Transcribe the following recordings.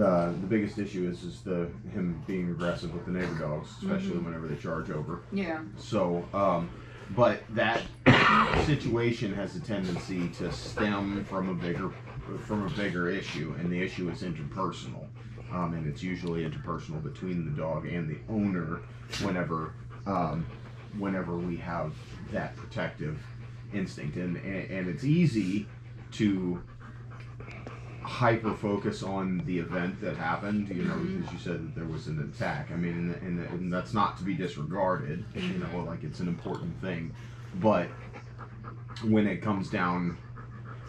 uh, the biggest issue is is the him being aggressive with the neighbor dogs, especially whenever they charge over. Yeah. So, um, but that situation has a tendency to stem from a bigger from a bigger issue, and the issue is interpersonal, um, and it's usually interpersonal between the dog and the owner. Whenever, um, whenever we have that protective instinct, and and, and it's easy to hyper focus on the event that happened, you know, mm-hmm. because you said that there was an attack. I mean, and, and, and that's not to be disregarded, you know, mm-hmm. like it's an important thing. But when it comes down,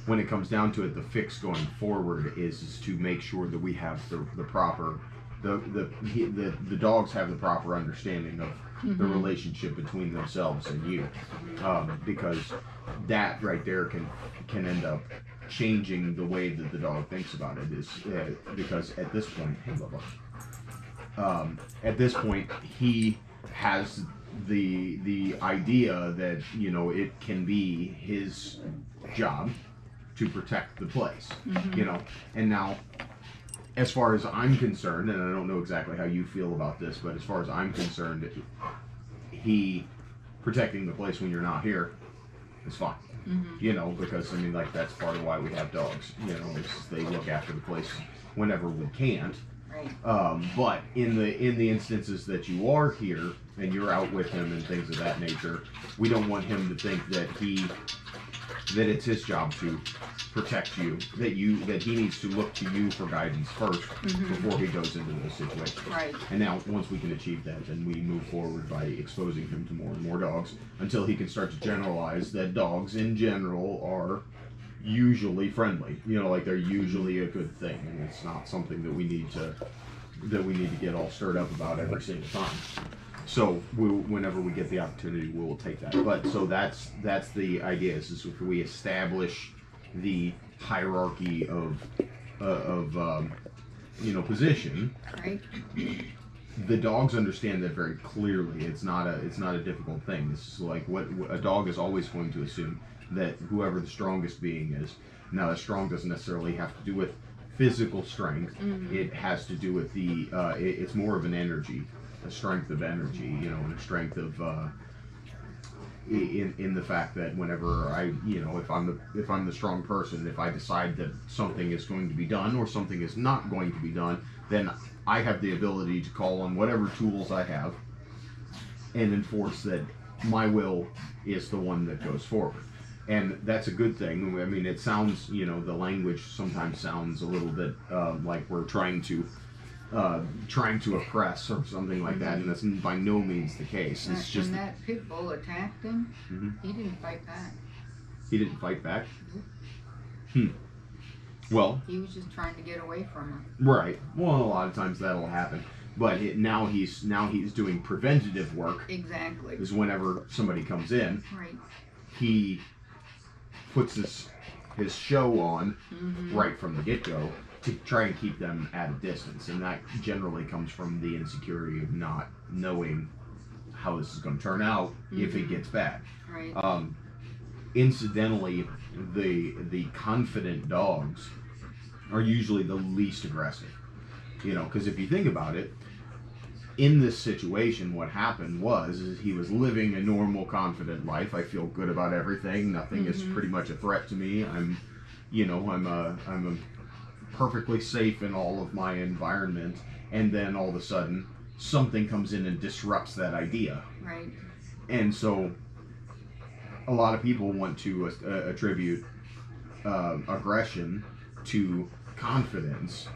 when it comes down to it, the fix going forward is, is to make sure that we have the, the proper, the, the, he- the, the dogs have the proper understanding of the mm-hmm. relationship between themselves and you. Um, because that right there can, can end up changing the way that the dog thinks about it is uh, because at this point, hey Bubba, um, at this point he has the the idea that you know it can be his job to protect the place, you know, and now. As far as I'm concerned, and I don't know exactly how you feel about this, but as far as I'm concerned, he protecting the place when you're not here is fine you know, because I mean, like that's part of why we have dogs. You know, is they look after the place whenever we can't. Right. Um, but in the in the instances that you are here and you're out with him and things of that nature, we don't want him to think that he that it's his job to protect you. That you that he needs to look to you for guidance 1st mm-hmm. before he goes into those situations. Right. And now, once we can achieve that, then we move forward by exposing him to more and more dogs until he can start to generalize that dogs in general are usually friendly. You know, like they're usually a good thing, and it's not something that we need to that we need to get all stirred up about every single time. So we, whenever we get the opportunity, we will take that. But so that's that's the idea. Is, is if we establish the hierarchy of uh, of um, you know position Right. the dogs understand that very clearly. It's not a it's not a difficult thing. This is like what a dog is always going to assume that whoever the strongest being is. Now, the strong doesn't necessarily have to do with physical strength. It has to do with the. Uh, it, it's more of an energy, a strength of energy. You know, and a strength of. Uh, in, in the fact that whenever I you know if I'm the if I'm the strong person if I decide that something is going to be done or something is not going to be done then I have the ability to call on whatever tools I have and enforce that my will is the one that goes forward. And that's a good thing. I mean, it sounds, you know, the language sometimes sounds a little bit uh, like we're trying to uh, trying to oppress or something like that, and that's by no means the case. It's just when that pit bull attacked him, Mhm. he didn't fight back. he didn't fight back. Hmm. Well, He was just trying to get away from her. right. Well, a lot of times that'll happen, but it, now he's now he's doing preventative work. Exactly. Is whenever somebody comes in, Right. he puts his his show on hmm right from the get go to try and keep them at a distance, and that generally comes from the insecurity of not knowing how this is going to turn out if it Mhm. gets bad. Right. Um, incidentally, the the confident dogs are usually the least aggressive. You know, because if you think about it, in this situation, what happened was is he was living a normal, confident life. I feel good about everything. Nothing is Mhm. pretty much a threat to me. I'm, you know, I'm a I'm a perfectly safe in all of my environment. And then all of a sudden, something comes in and disrupts that idea right. and so a lot of people want to uh, attribute uh, aggression to confidence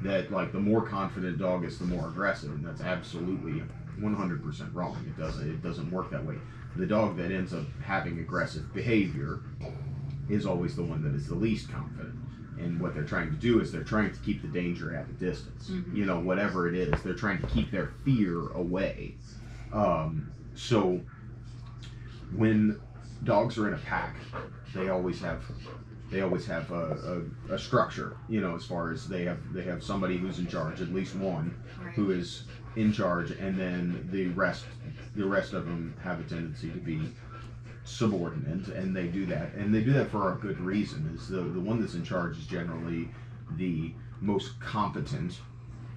that like the more confident dog is the more aggressive and that's absolutely 100% wrong it doesn't it doesn't work that way the dog that ends up having aggressive behavior is always the one that is the least confident and what they're trying to do is they're trying to keep the danger at a distance Mhm. you know whatever it is they're trying to keep their fear away um, so when dogs are in a pack, they always have they always have a, a, a structure. You know, as far as they have they have somebody who's in charge, at least one Right. who is in charge, and then the rest the rest of them have a tendency to be subordinate, and they do that, and they do that for a good reason. Is the the one that's in charge is generally the most competent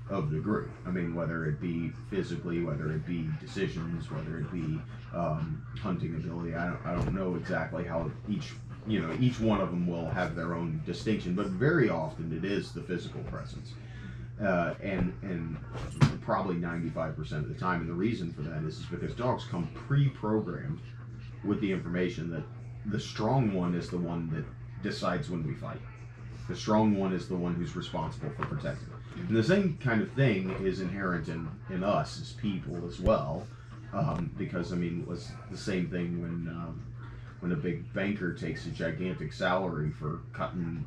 of the group. I mean, whether it be physically, whether it be decisions, whether it be um, hunting ability. I don't, I don't know exactly how each you know each one of them will have their own distinction, but very often it is the physical presence. Uh, and and probably 95% of the time, and the reason for that is, is because dogs come pre-programmed with the information that the strong one is the one that decides when we fight. The strong one is the one who's responsible for protecting. And the same kind of thing is inherent in, in us as people as well, um, because I mean, it was the same thing when um, when a big banker takes a gigantic salary for cutting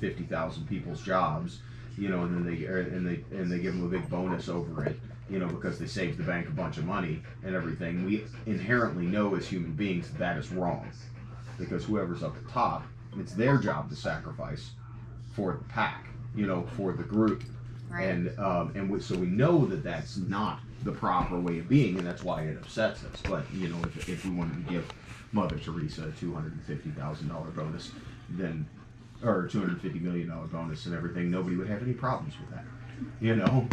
fifty thousand people's jobs, you know, and then they and they and they give them a big bonus over it, you know, because they saved the bank a bunch of money and everything. We inherently know as human beings that, that is wrong, because whoever's up at top, it's their job to sacrifice for the pack, you know, for the group. Right. And um, and we, so we know that that's not the proper way of being, and that's why it upsets us. But you know, if, if we wanted to give Mother Teresa a two hundred and fifty thousand dollar bonus, then or two hundred fifty million dollar bonus and everything, nobody would have any problems with that. You know,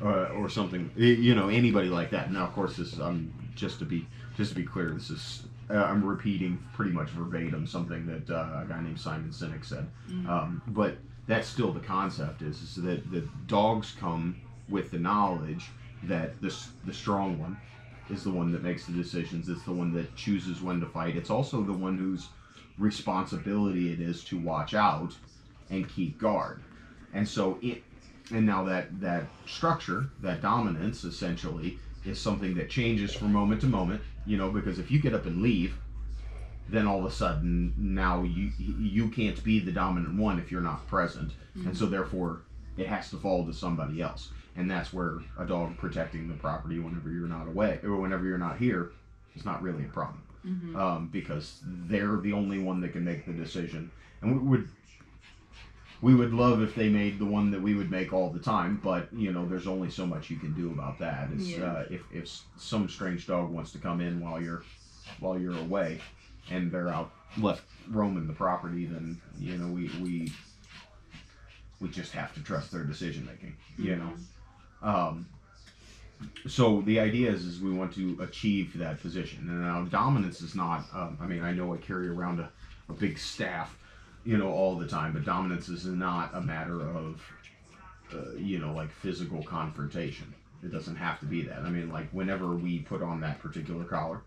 or, or something. You know, anybody like that. Now, of course, this is um, just to be just to be clear. This is uh, I'm repeating pretty much verbatim something that uh, a guy named Simon Sinek said. Um, but that's still the concept is, is that the dogs come with the knowledge that this the strong one is the one that makes the decisions. It's the one that chooses when to fight. It's also the one whose responsibility it is to watch out and keep guard. And so it and now that that structure, that dominance essentially is something that changes from moment to moment, you know, because if you get up and leave, then all of a sudden now you you can't be the dominant one if you're not present. And so therefore it has to fall to somebody else. And that's where a dog protecting the property whenever you're not away or whenever you're not here is not really a problem. Um, because they're the only one that can make the decision. And we would we would love if they made the one that we would make all the time, but you know, there's only so much you can do about that. It's, Yeah. uh, if if some strange dog wants to come in while you're while you're away, and they're out left roaming the property, then you know we we we just have to trust their decision making. You know. Um, so the idea is, is we want to achieve that position. And now dominance is not. Um, I mean, I know I carry around a, a big staff, you know, all the time, but dominance is not a matter of, uh, you know, like physical confrontation. It doesn't have to be that. I mean, like whenever we put on that particular collar,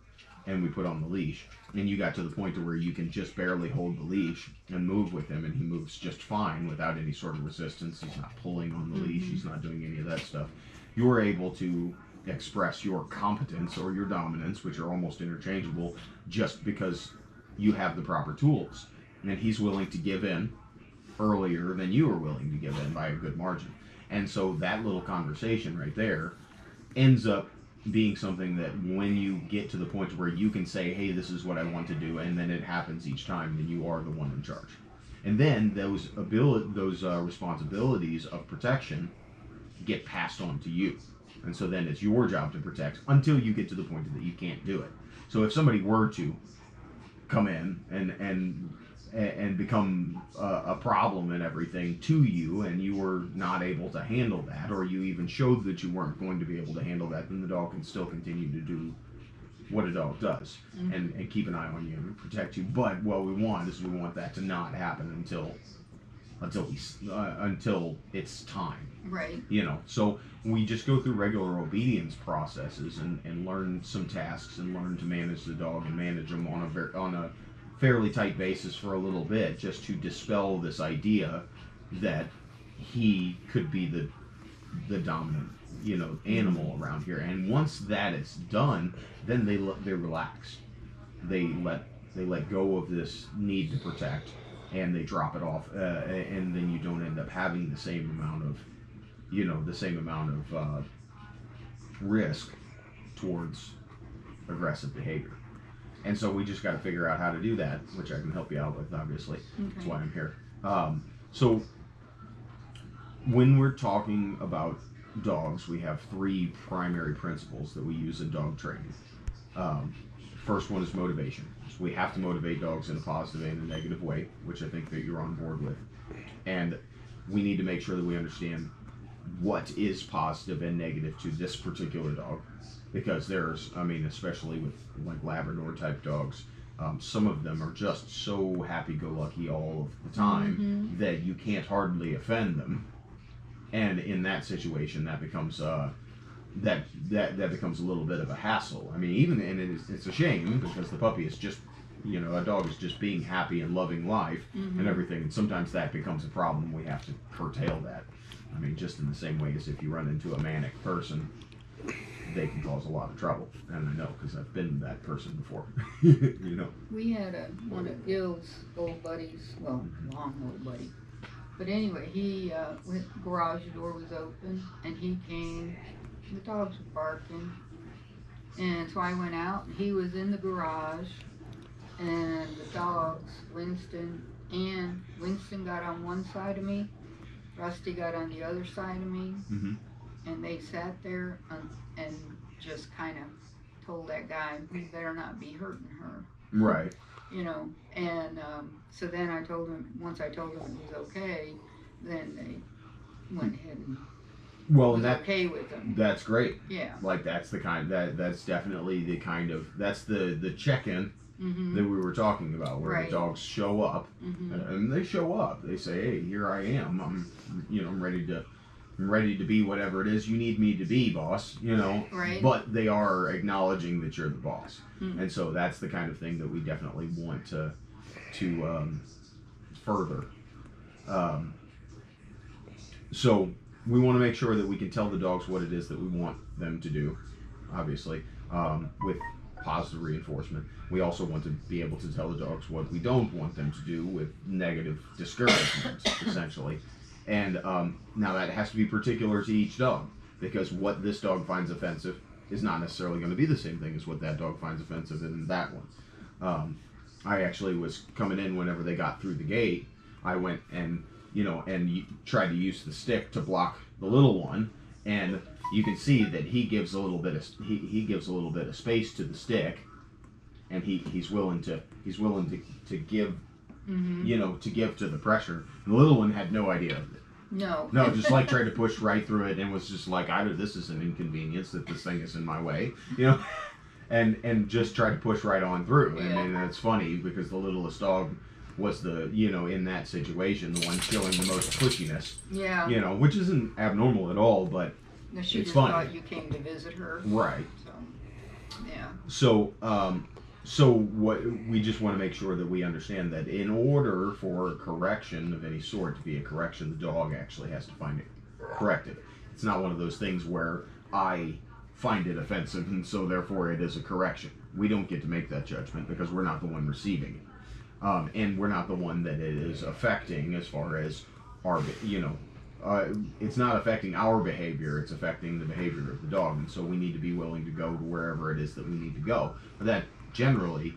and we put on the leash, and you got to the point to where you can just barely hold the leash and move with him, and he moves just fine without any sort of resistance. He's not pulling on the leash. He's not doing any of that stuff. You're able to express your competence or your dominance, which are almost interchangeable, just because you have the proper tools. And he's willing to give in earlier than you are willing to give in by a good margin. And so that little conversation right there ends up being something that when you get to the point where you can say, hey, this is what I want to do, and then it happens each time, then you are the one in charge. And then those ability, those uh, responsibilities of protection get passed on to you. And so then it's your job to protect until you get to the point that you can't do it. So if somebody were to come in and and and become a, a problem and everything to you and you were not able to handle that or you even showed that you weren't going to be able to handle that then the dog can still continue to do what a dog does and, and keep an eye on you and protect you. But what we want is we want that to not happen until until we uh, until it's time. Right. you know so we just go through regular obedience processes and, and learn some tasks and learn to manage the dog and manage them on a ver- on a fairly tight basis for a little bit just to dispel this idea that he could be the the dominant you know animal around here. And once that is done then they they relax. They let they let go of this need to protect and they drop it off uh, and then you don't end up having the same amount of you know the same amount of uh, risk towards aggressive behavior and so we just got to figure out how to do that which i can help you out with obviously. That's why i'm here. Um, so when we're talking about dogs we have three primary principles that we use in dog training. Um, first one is motivation. So we have to motivate dogs in a positive and a negative way which i think that you're on board with. And we need to make sure that we understand what is positive and negative to this particular dog because there's i mean especially with like labrador type dogs um, some of them are just so happy-go-lucky all of the time that you can't hardly offend them. And in that situation that becomes uh, that that that becomes a little bit of a hassle. I mean even and it's, it's a shame because the puppy is just you know a dog is just being happy and loving life and everything. And sometimes that becomes a problem. We have to curtail that. I mean just in the same way as if you run into a manic person they can cause a lot of trouble and i know because i've been that person before you know We had a, one of Gil's old buddies, well, long old buddy. But anyway, he, uh, went, garage door was open and he came, the dogs were barking. And so I went out and he was in the garage and the dogs, Winston and Winston got on one side of me, Rusty got on the other side of me. Mhm. And they sat there and, and just kind of told that guy, we better not be hurting her right you know, and um, so then I told him, once I told him it was okay, then they went ahead and well was and that okay with them. that's great Yeah. like that's the kind that that's definitely the kind of that's the the check-in Mm-hmm. that we were talking about where Right. the dogs show up mm-hmm. and they show up they say hey here i am i'm you know i'm ready to i'm ready to be whatever it is you need me to be boss you know? Right. but they are acknowledging that you're the boss. Mhm. and so that's the kind of thing that we definitely want to to um, further. Um, so we want to make sure that we can tell the dogs what it is that we want them to do obviously um, with positive reinforcement. We also want to be able to tell the dogs what we don't want them to do with negative discouragement essentially and um, now that has to be particular to each dog because what this dog finds offensive is not necessarily going to be the same thing as what that dog finds offensive in that one. Um, I actually was coming in whenever they got through the gate. I went and you know and tried to use the stick to block the little one, and you can see that he gives a little bit of he, he gives a little bit of space to the stick, and he, he's willing to he's willing to, to give Mm-hmm. you know to give to the pressure. The little one had no idea of it. No. No, just like tried to push right through it and was just like, I this is an inconvenience that this thing is in my way, you know, and and just tried to push right on through. And, Yeah. and it's funny because the littlest dog was the you know in that situation the one showing the most pushiness, Yeah. you know, which isn't abnormal at all, but No, she it's just funny. thought you came to visit her. right. So, yeah. So, um, so what we just want to make sure that we understand that in order for a correction of any sort to be a correction, the dog actually has to find it corrected. It's not one of those things where I find it offensive and so therefore it is a correction. We don't get to make that judgment because we're not the one receiving it, um, and we're not the one that it is affecting as far as our, you know. Uh, it's not affecting our behavior; it's affecting the behavior of the dog, and so we need to be willing to go to wherever it is that we need to go. But that generally,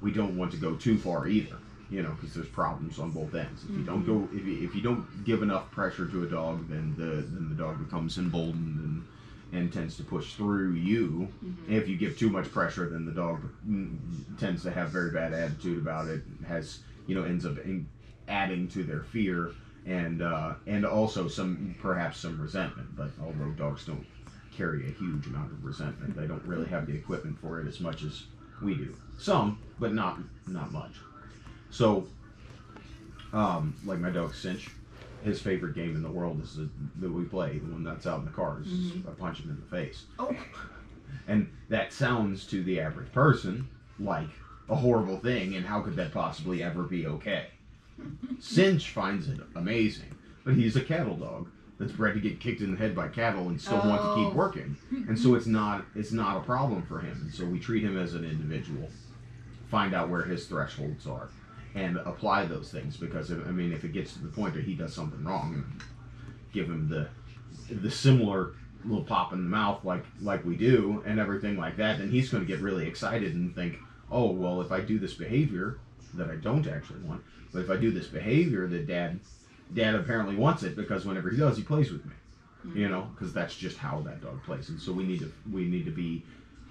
we don't want to go too far either, you know, because there's problems on both ends. If you don't go, if you, if you don't give enough pressure to a dog, then the then the dog becomes emboldened and and tends to push through you. Mm-hmm. If you give too much pressure, then the dog mm, tends to have very bad attitude about it. Has you know ends up in, adding to their fear and uh, and also some perhaps some resentment. But although dogs don't carry a huge amount of resentment, they don't really have the equipment for it as much as we do. Some, but not not much. So, um, like my dog Cinch, his favorite game in the world is the, that we play, the one that's out in the cars. is I punch him in the face. Oh. And that sounds to the average person like a horrible thing, and how could that possibly ever be okay? Cinch finds it amazing, but he's a cattle dog that's bred to get kicked in the head by cattle and still want to Oh. keep working, and so it's not it's not a problem for him. And so we treat him as an individual, find out where his thresholds are, and apply those things. Because if, I mean, if it gets to the point that he does something wrong, give him the the similar little pop in the mouth like like we do and everything like that, then he's going to get really excited and think, oh well, if I do this behavior that I don't actually want, but if I do this behavior that dad dad apparently wants it because whenever he does, he plays with me, you know, because that's just how that dog plays, and so we need to we need to be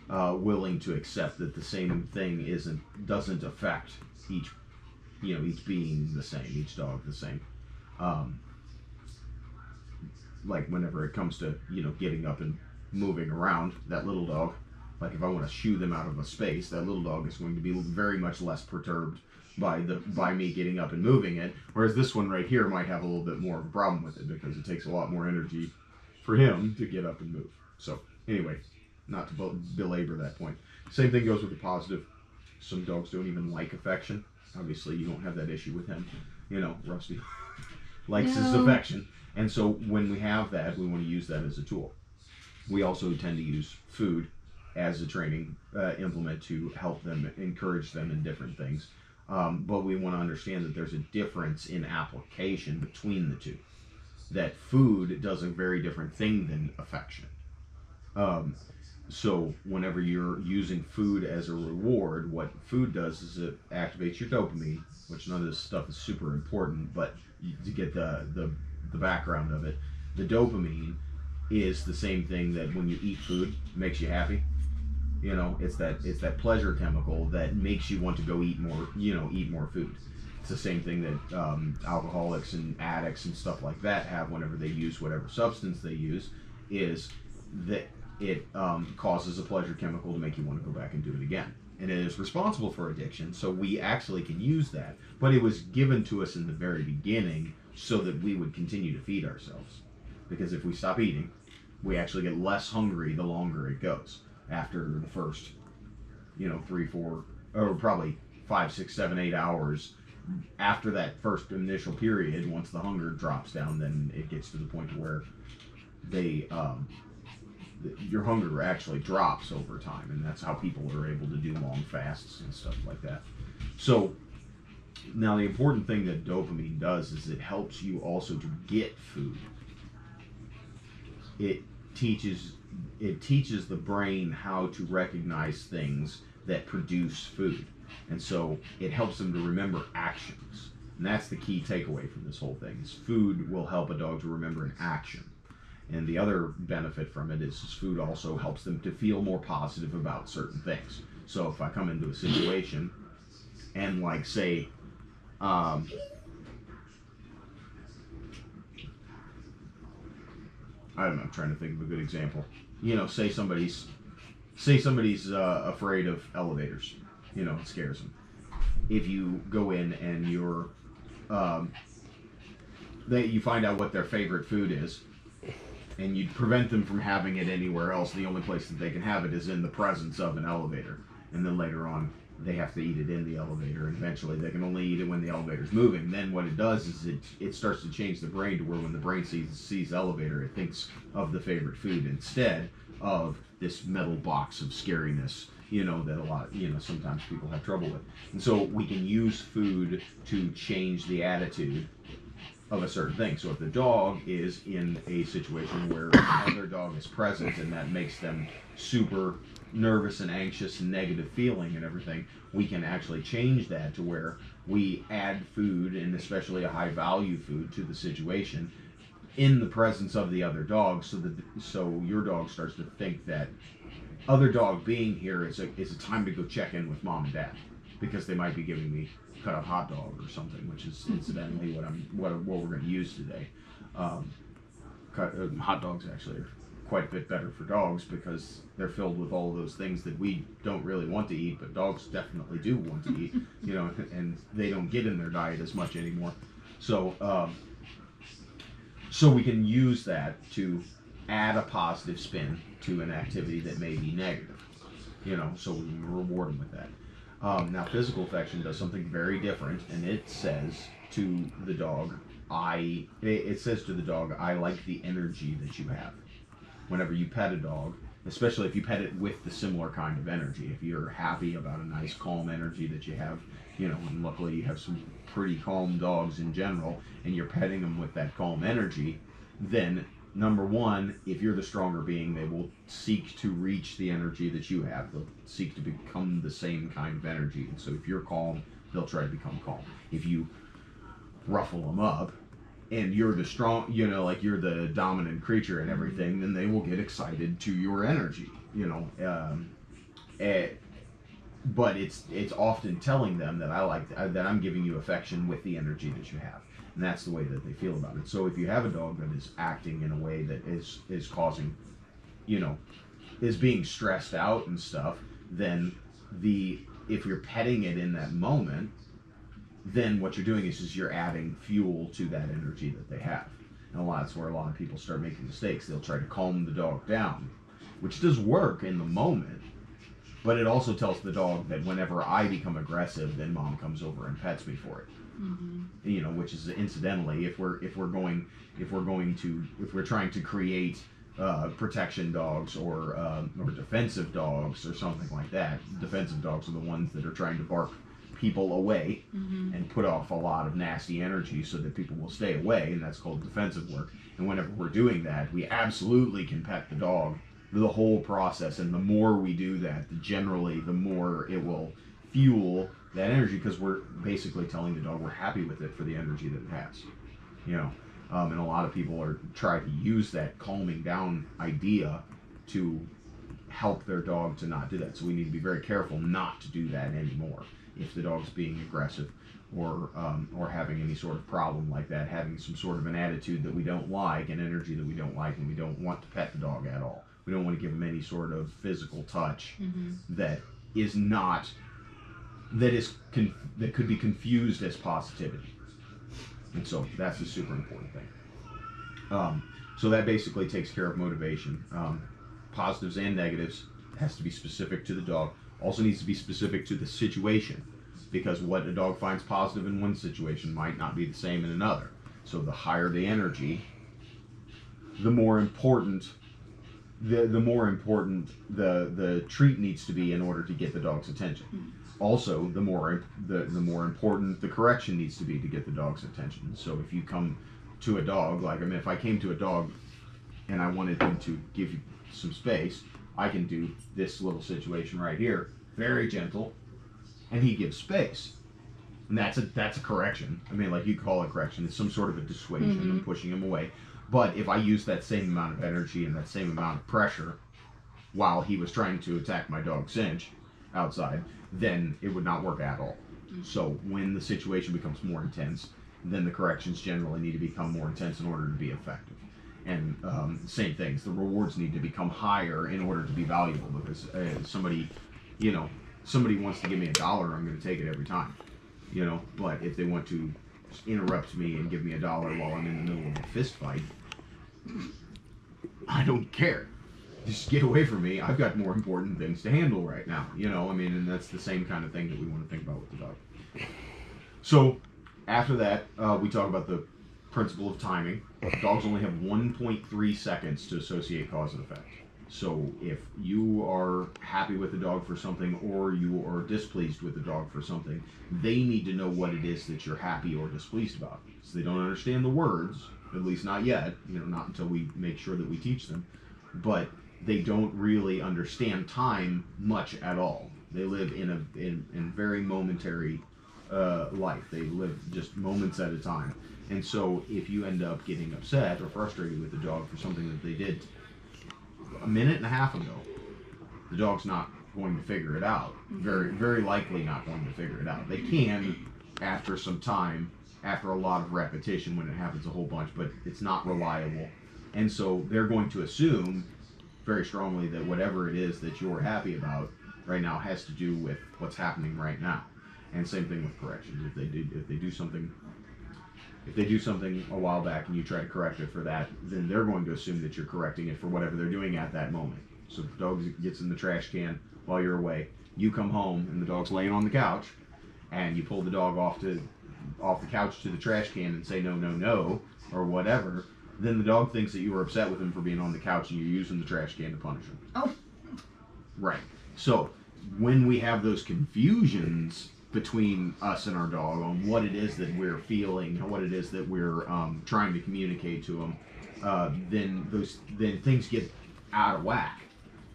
uh, willing to accept that the same thing isn't doesn't affect each you know each being the same, each dog the same. Um, like whenever it comes to you know getting up and moving around, that little dog, like if I want to shoo them out of a space, that little dog is going to be very much less perturbed by the by me getting up and moving it. Whereas this one right here might have a little bit more of a problem with it because it takes a lot more energy for him to get up and move. So anyway, not to belabor that point. Same thing goes with the positive. Some dogs don't even like affection. Obviously, you don't have that issue with him. You know, Rusty likes his affection, and so when we have that, we want to use that as a tool. We also tend to use food as a training uh, implement to help them, encourage them in different things. Um, but we want to understand that there's a difference in application between the two. That food does a very different thing than affection. Um, so whenever you're using food as a reward, what food does is it activates your dopamine, which none of this stuff is super important, but to get the, the the background of it, the dopamine is the same thing that when you eat food makes you happy. You know, it's that it's that pleasure chemical that makes you want to go eat more. You know, eat more food. It's the same thing that um, alcoholics and addicts and stuff like that have whenever they use whatever substance they use. Is that it um, causes a pleasure chemical to make you want to go back and do it again. And it is responsible for addiction, so we actually can use that. But it was given to us in the very beginning so that we would continue to feed ourselves. Because if we stop eating, we actually get less hungry the longer it goes. After the first, you know, three, four, or probably five, six, seven, eight hours after that first initial period, once the hunger drops down, then it gets to the point where they um, your hunger actually drops over time, and that's how people are able to do long fasts and stuff like that. So now the important thing that dopamine does is it helps you also to get food. It teaches it teaches the brain how to recognize things that produce food. And so it helps them to remember actions. And that's the key takeaway from this whole thing. Is food will help a dog to remember an action. And the other benefit from it is food also helps them to feel more positive about certain things. So if I come into a situation and like say, um, I don't know, I'm trying to think of a good example. You know, say somebody's say somebody's uh, afraid of elevators. You know, it scares them. If you go in and you're um, that you find out what their favorite food is, and you prevent them from having it anywhere else. The only place that they can have it is in the presence of an elevator, and then later on they have to eat it in the elevator, and eventually they can only eat it when the elevator's moving. Then what it does is it it starts to change the brain to where when the brain sees sees elevator, it thinks of the favorite food instead of this metal box of scariness. You know that a lot. You know sometimes people have trouble with, and so we can use food to change the attitude of a certain thing. So if the dog is in a situation where another dog is present and that makes them super nervous and anxious and negative feeling and everything, we can actually change that to where we add food and especially a high value food to the situation in the presence of the other dog so that so your dog starts to think that other dog being here is a, is a time to go check in with mom and dad because they might be giving me cut up hot dog or something, which is incidentally what I'm what, what we're going to use today. Um, cut, uh, hot dogs actually are quite a bit better for dogs because they're filled with all those things that we don't really want to eat, but dogs definitely do want to eat. You know, and they don't get in their diet as much anymore. So, um, so we can use that to add a positive spin to an activity that may be negative. You know, so we can reward them with that. Um, now, physical affection does something very different, and it says to the dog, "I." It it says to the dog, "I like the energy that you have." Whenever you pet a dog, especially if you pet it with the similar kind of energy, if you're happy about a nice, calm energy that you have, you know, and luckily you have some pretty calm dogs in general, and you're petting them with that calm energy, then number one, if you're the stronger being, they will seek to reach the energy that you have. They'll seek to become the same kind of energy. And so if you're calm, they'll try to become calm. If you ruffle them up and you're the strong, you know, like you're the dominant creature and everything, then they will get excited to your energy, you know. Um, eh, but it's it's often telling them that I like that I'm giving you affection with the energy that you have. and that's the way that they feel about it. So if you have a dog that is acting in a way that is is causing, you know, is being stressed out and stuff, then the if you're petting it in that moment, then what you're doing is, is you're adding fuel to that energy that they have. And a lot that's where a lot of people start making mistakes. They'll try to calm the dog down, which does work in the moment, but it also tells the dog that whenever I become aggressive, then mom comes over and pets me for it. Mm-hmm. You know, which is incidentally, if we're if we're going if we're going to if we're trying to create uh, protection dogs or um, or defensive dogs or something like that. Defensive dogs are the ones that are trying to bark people away Mm-hmm. and put off a lot of nasty energy so that people will stay away, and that's called defensive work. And whenever we're doing that, we absolutely can pet the dog the whole process, and the more we do that, the generally the more it will fuel that energy because we're basically telling the dog we're happy with it for the energy that it has. You know, um, and a lot of people are try to use that calming down idea to help their dog to not do that. So we need to be very careful not to do that anymore. If the dog's being aggressive or um, or having any sort of problem like that, having some sort of an attitude that we don't like, an energy that we don't like, and we don't want to pet the dog at all. We don't want to give him any sort of physical touch Mm-hmm. that is not that is con- that could be confused as positivity. And so that's a super important thing. Um, so that basically takes care of motivation. Um, positives and negatives has to be specific to the dog. Also needs to be specific to the situation because what a dog finds positive in one situation might not be the same in another. So the higher the energy, the more important the the more important the the treat needs to be in order to get the dog's attention. Mm-hmm. Also, the more the the more important the correction needs to be to get the dog's attention. So if you come to a dog, like I mean, if I came to a dog and I wanted them to give you some space, I can do this little situation right here, very gentle, and he gives space. And that's a that's a correction. I mean, like you call it correction. It's some sort of a dissuasion Mhm. and pushing him away. But if I use that same amount of energy and that same amount of pressure while he was trying to attack my dog Cinch outside, then it would not work at all. So when the situation becomes more intense, then the corrections generally need to become more intense in order to be effective. And um, same things, the rewards need to become higher in order to be valuable because uh, somebody, you know, somebody wants to give me a dollar, I'm going to take it every time, you know. But if they want to interrupt me and give me a dollar while I'm in the middle of a fist fight, I don't care. Just get away from me. I've got more important things to handle right now. You know, I mean, and that's the same kind of thing that we want to think about with the dog. So, after that, uh, we talk about the principle of timing. Dogs only have 1.3 seconds to associate cause and effect. So, if you are happy with the dog for something or you are displeased with the dog for something, they need to know what it is that you're happy or displeased about. So, they don't understand the words, at least not yet, you know, not until we make sure that we teach them. But they don't really understand time much at all. They live in a in, in very momentary uh, life. They live just moments at a time. And so if you end up getting upset or frustrated with the dog for something that they did a minute and a half ago, the dog's not going to figure it out. Mm-hmm. Very very likely not going to figure it out. They can after some time, after a lot of repetition when it happens a whole bunch, but it's not reliable. And so they're going to assume very strongly that whatever it is that you're happy about right now has to do with what's happening right now. And same thing with corrections. If they do if they do something if they do something a while back and you try to correct it for that, then they're going to assume that you're correcting it for whatever they're doing at that moment. So the dog gets in the trash can while you're away, you come home and the dog's laying on the couch, and you pull the dog off to off the couch to the trash can and say no no no or whatever, then the dog thinks that you were upset with him for being on the couch and you're using the trash can to punish him. Oh. Right. So when we have those confusions between us and our dog on what it is that we're feeling and what it is that we're um, trying to communicate to them, uh, then those then things get out of whack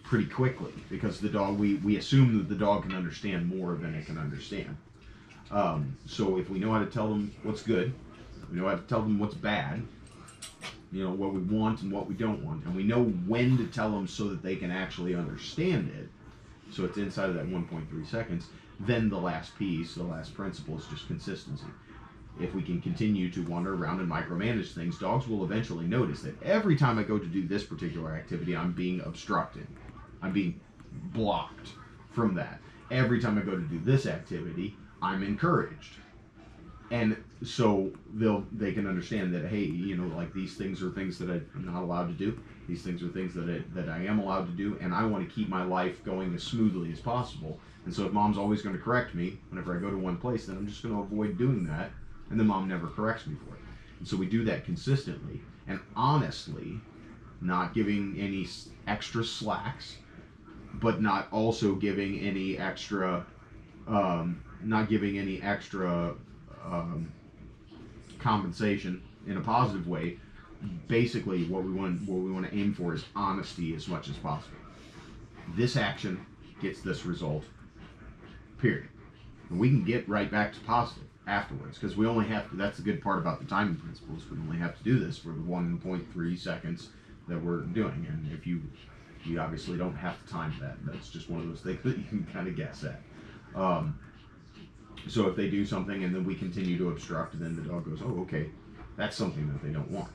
pretty quickly because the dog we, we assume that the dog can understand more than it can understand. Um, so if we know how to tell them what's good, we know how to tell them what's bad, you know what we want and what we don't want, and we know when to tell them so that they can actually understand it. So it's inside of that 1.3 seconds. Then the last piece, the last principle is just consistency. if we can continue to wander around and micromanage things, dogs will eventually notice that every time I go to do this particular activity, I'm being obstructed. I'm being blocked from that. Every time I go to do this activity, I'm encouraged. And so they'll they can understand that hey, you know, like these things are things that I'm not allowed to do. These things are things that I, that I am allowed to do, and I want to keep my life going as smoothly as possible. And so if mom's always going to correct me whenever I go to one place, then I'm just going to avoid doing that, and then mom never corrects me for it. And so we do that consistently and honestly, not giving any extra slacks, but not also giving any extra, um, not giving any extra um, compensation in a positive way. Basically, what we want what we want to aim for is honesty as much as possible. This action gets this result. Period. And we can get right back to positive afterwards because we only have to. That's the good part about the timing principles. We only have to do this for the 1.3 seconds that we're doing. And if you you obviously don't have to time that. That's just one of those things that you can kind of guess at. Um, so if they do something and then we continue to obstruct, then the dog goes, "Oh, okay, that's something that they don't want."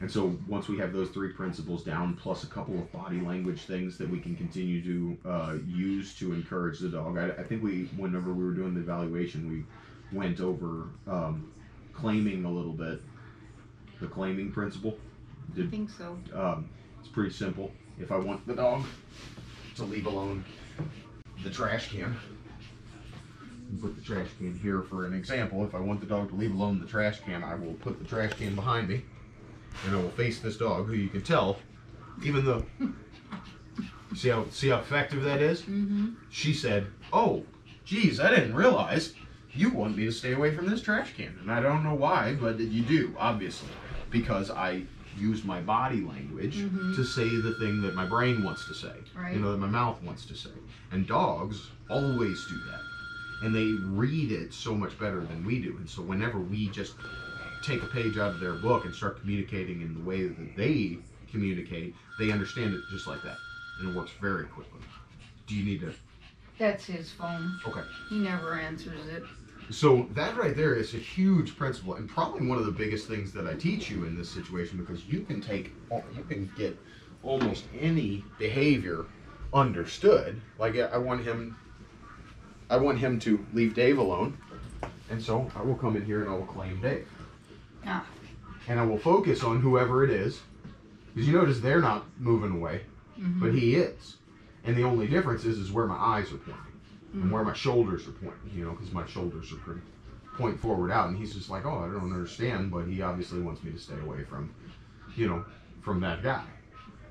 And so once we have those three principles down, plus a couple of body language things that we can continue to uh, use to encourage the dog, I, I think we, whenever we were doing the evaluation, we went over um, claiming a little bit, the claiming principle. I think so. um, it's pretty simple. If I want the dog to leave alone the trash can, put the trash can here for an example. If I want the dog to leave alone the trash can, I will put the trash can behind me, and I will face this dog, who you can tell, even though. See how see how effective that is? Mm-hmm. She said, "Oh, geez, I didn't realize you want me to stay away from this trash can." And I don't know why, but you do, obviously, because I use my body language Mhm. to say the thing that my brain wants to say, Right. you know, that my mouth wants to say. And dogs always do that, and they read it so much better than we do. And so whenever we just take a page out of their book and start communicating in the way that they communicate, they understand it just like that, and it works very quickly. Do you need to? That's his phone. Okay. He never answers it. So that right there is a huge principle, and probably one of the biggest things that I teach you in this situation because you can take, you can get almost any behavior understood. Like I want him, I want him to leave Dave alone, and so I will come in here and I will claim Dave, Ah. and I will focus on whoever it is, because you notice they're not moving away, Mhm. but he is, and the only difference is is where my eyes are pointing and where my shoulders are pointing, you know, because my shoulders are pretty point forward out, and he's just like, oh, I don't understand, but he obviously wants me to stay away from, you know, from that guy,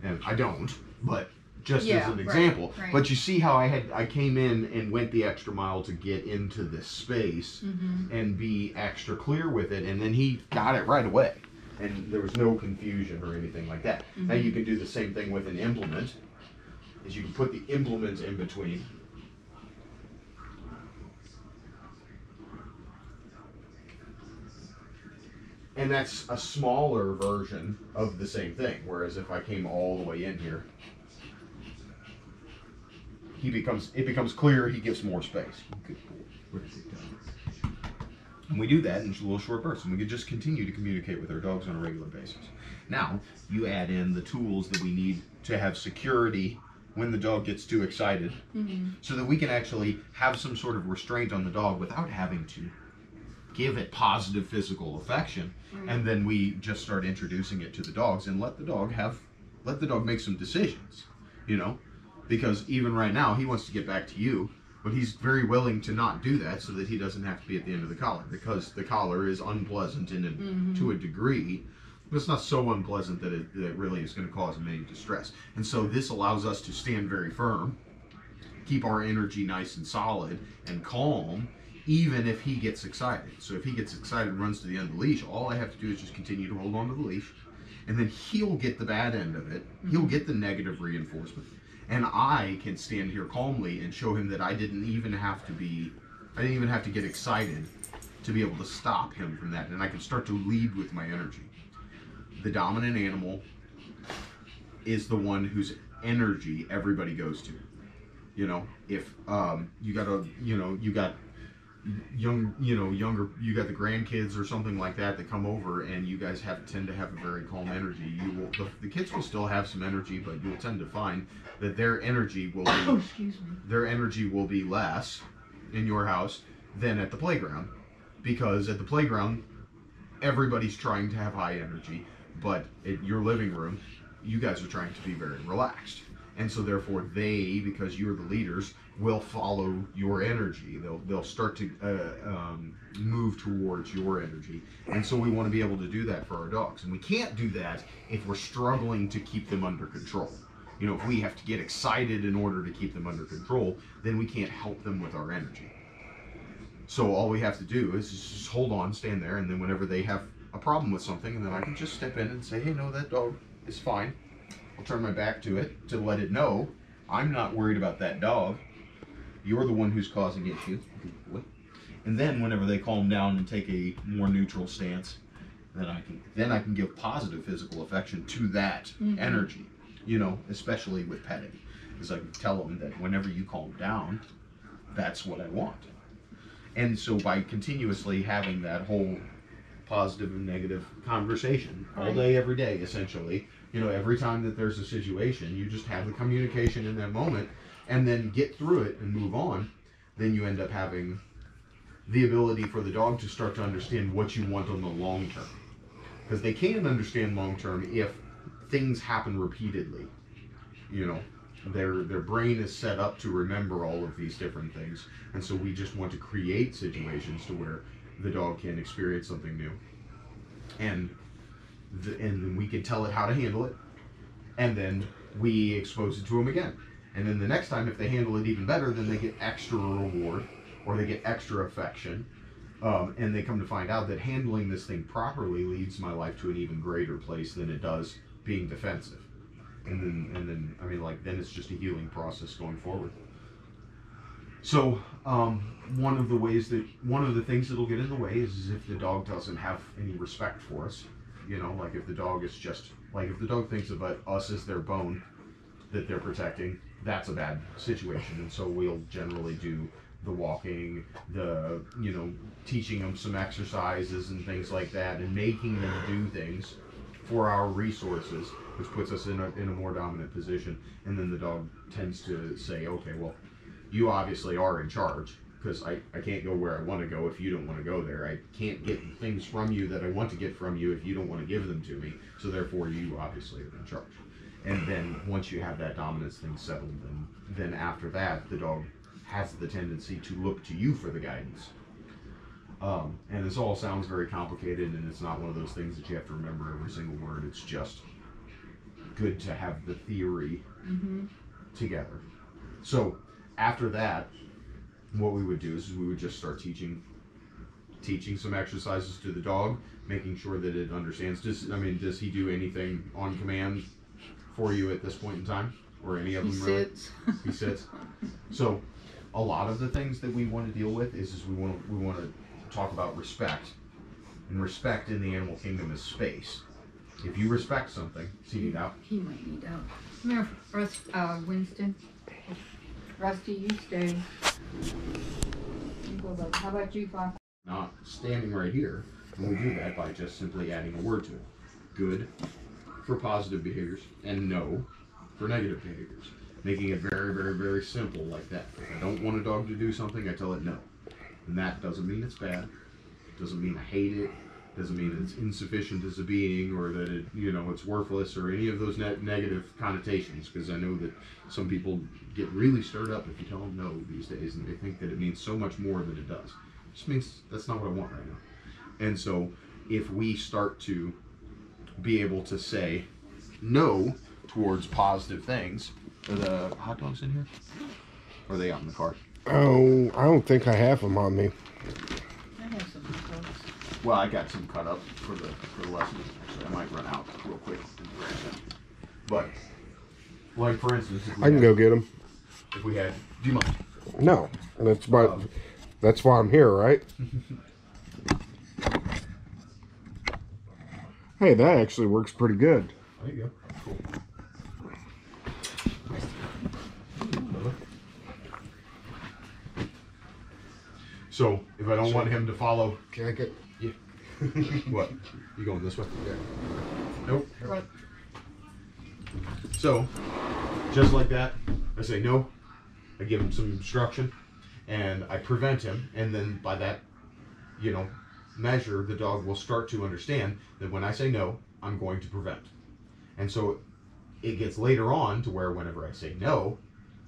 and I don't, but just Yeah, as an example. right. But you see how I had I came in and went the extra mile to get into this space Mm-hmm. and be extra clear with it, and then he got it right away, and there was no confusion or anything like that. Now Mhm. you can do the same thing with an implement, is you can put the implement in between. And that's a smaller version of the same thing. Whereas if I came all the way in here, he becomes it becomes clear. He gives more space. Good boy. Where does it go? And we do that in a little short bursts, and we can just continue to communicate with our dogs on a regular basis. Now you add in the tools that we need to have security when the dog gets too excited, Mm-hmm. so that we can actually have some sort of restraint on the dog without having to give it positive physical affection and then we just start introducing it to the dogs and let the dog have let the dog make some decisions you know because even right now he wants to get back to you but he's very willing to not do that so that he doesn't have to be at the end of the collar because the collar is unpleasant in a, Mhm. to a degree but it's not so unpleasant that it, that it really is going to cause him any distress and so this allows us to stand very firm keep our energy nice and solid and calm even if he gets excited. So if he gets excited and runs to the end of the leash, all I have to do is just continue to hold on to the leash, and then he'll get the bad end of it. He'll get the negative reinforcement, and I can stand here calmly and show him that I didn't even have to be, I didn't even have to get excited to be able to stop him from that, and I can start to lead with my energy. The dominant animal is the one whose energy everybody goes to. You know, if um, you got a, you know, you got young, you know, younger, you got the grandkids or something like that that come over, and you guys have tend to have a very calm energy. You will, the, the kids will still have some energy, but you'll tend to find that their energy will be, excuse me. their energy will be less in your house than at the playground, because at the playground, everybody's trying to have high energy, but at your living room, you guys are trying to be very relaxed. And so therefore they, because you're the leaders, will follow your energy. They'll they'll start to uh, um, move towards your energy. And so we want to be able to do that for our dogs. And we can't do that if we're struggling to keep them under control. You know, if we have to get excited in order to keep them under control, then we can't help them with our energy. So all we have to do is just hold on, stand there, and then whenever they have a problem with something, and then I can just step in and say, "Hey, no, that dog is fine." I'll turn my back to it to let it know I'm not worried about that dog. You're the one who's causing issues. And then whenever they calm down and take a more neutral stance, then I can then I can give positive physical affection to that Mhm. energy. You know, especially with petting, is I can tell them that whenever you calm down, that's what I want. And so by continuously having that whole positive and negative conversation all day, every day, essentially, you know, every time that there's a situation, you just have the communication in that moment and then get through it and move on, then you end up having the ability for the dog to start to understand what you want on the long term. Because they can understand long term if things happen repeatedly. You know, their their brain is set up to remember all of these different things, and so we just want to create situations to where the dog can experience something new, and the, and then we can tell it how to handle it, and then we expose it to them again, and then the next time if they handle it even better, then they get extra reward or they get extra affection. Um, and they come to find out that handling this thing properly leads my life to an even greater place than it does being defensive and then and then I mean like then it's just a healing process going forward. So um, one of the ways that one of the things that'll get in the way is, is if the dog doesn't have any respect for us. You know, like if the dog is just like if the dog thinks about us as their bone that they're protecting, that's a bad situation. And so we'll generally do the walking, the you know teaching them some exercises and things like that, and making them do things for our resources, which puts us in a, in a more dominant position. And then the dog tends to say, okay, well, you obviously are in charge because I, I can't go where I want to go if you don't want to go there. I can't get things from you that I want to get from you if you don't want to give them to me. So therefore, you obviously are in charge. And then once you have that dominance thing settled, then then after that, the dog has the tendency to look to you for the guidance. Um, and this all sounds very complicated, and it's not one of those things that you have to remember every single word. It's just good to have the theory Mm-hmm. together. So after that, what we would do is we would just start teaching teaching some exercises to the dog, making sure that it understands. Does I mean, does he do anything on command for you at this point in time, or any of He them really? sits. He sits. So, a lot of the things that we want to deal with is, is we want to, we want to talk about respect, and respect in the animal kingdom is space. If you respect something, see it out. He might need out. Come here, Rust, uh, Winston. Rusty, you stay. You go, bud. How about you, Fox? Not standing right here, and we do that by just simply adding a word to it. Good for positive behaviors, and no for negative behaviors. Making it very, very, very simple like that. If I don't want a dog to do something, I tell it no. And that doesn't mean it's bad. Doesn't mean I hate it. Doesn't mean it's insufficient as a being or that it, you know, it's worthless or any of those ne- negative connotations. Because I know that some people get really stirred up if you tell them no these days, and they think that it means so much more than it does. It just means that's not what I want right now. And so, if we start to be able to say no towards positive things, are the hot dogs in here? Or are they out in the car? Oh, I don't think I have them on me. I have some clothes. Well, I got some cut up for the for the lesson. Actually, I might run out real quick and grab them. But, like for instance, I can had, go get them. If we had, do you mind? No, that's but um, that's why I'm here, right? hey, that actually works pretty good. There you go. Cool. So if I don't want him to follow, Can I get? Yeah. what? You going this way? Yeah. Nope. Right. So, just like that, I say no. I give him some instruction, and I prevent him, and then by that, you know, measure, the dog will start to understand that when I say no, I'm going to prevent. And so, it gets later on to where whenever I say no,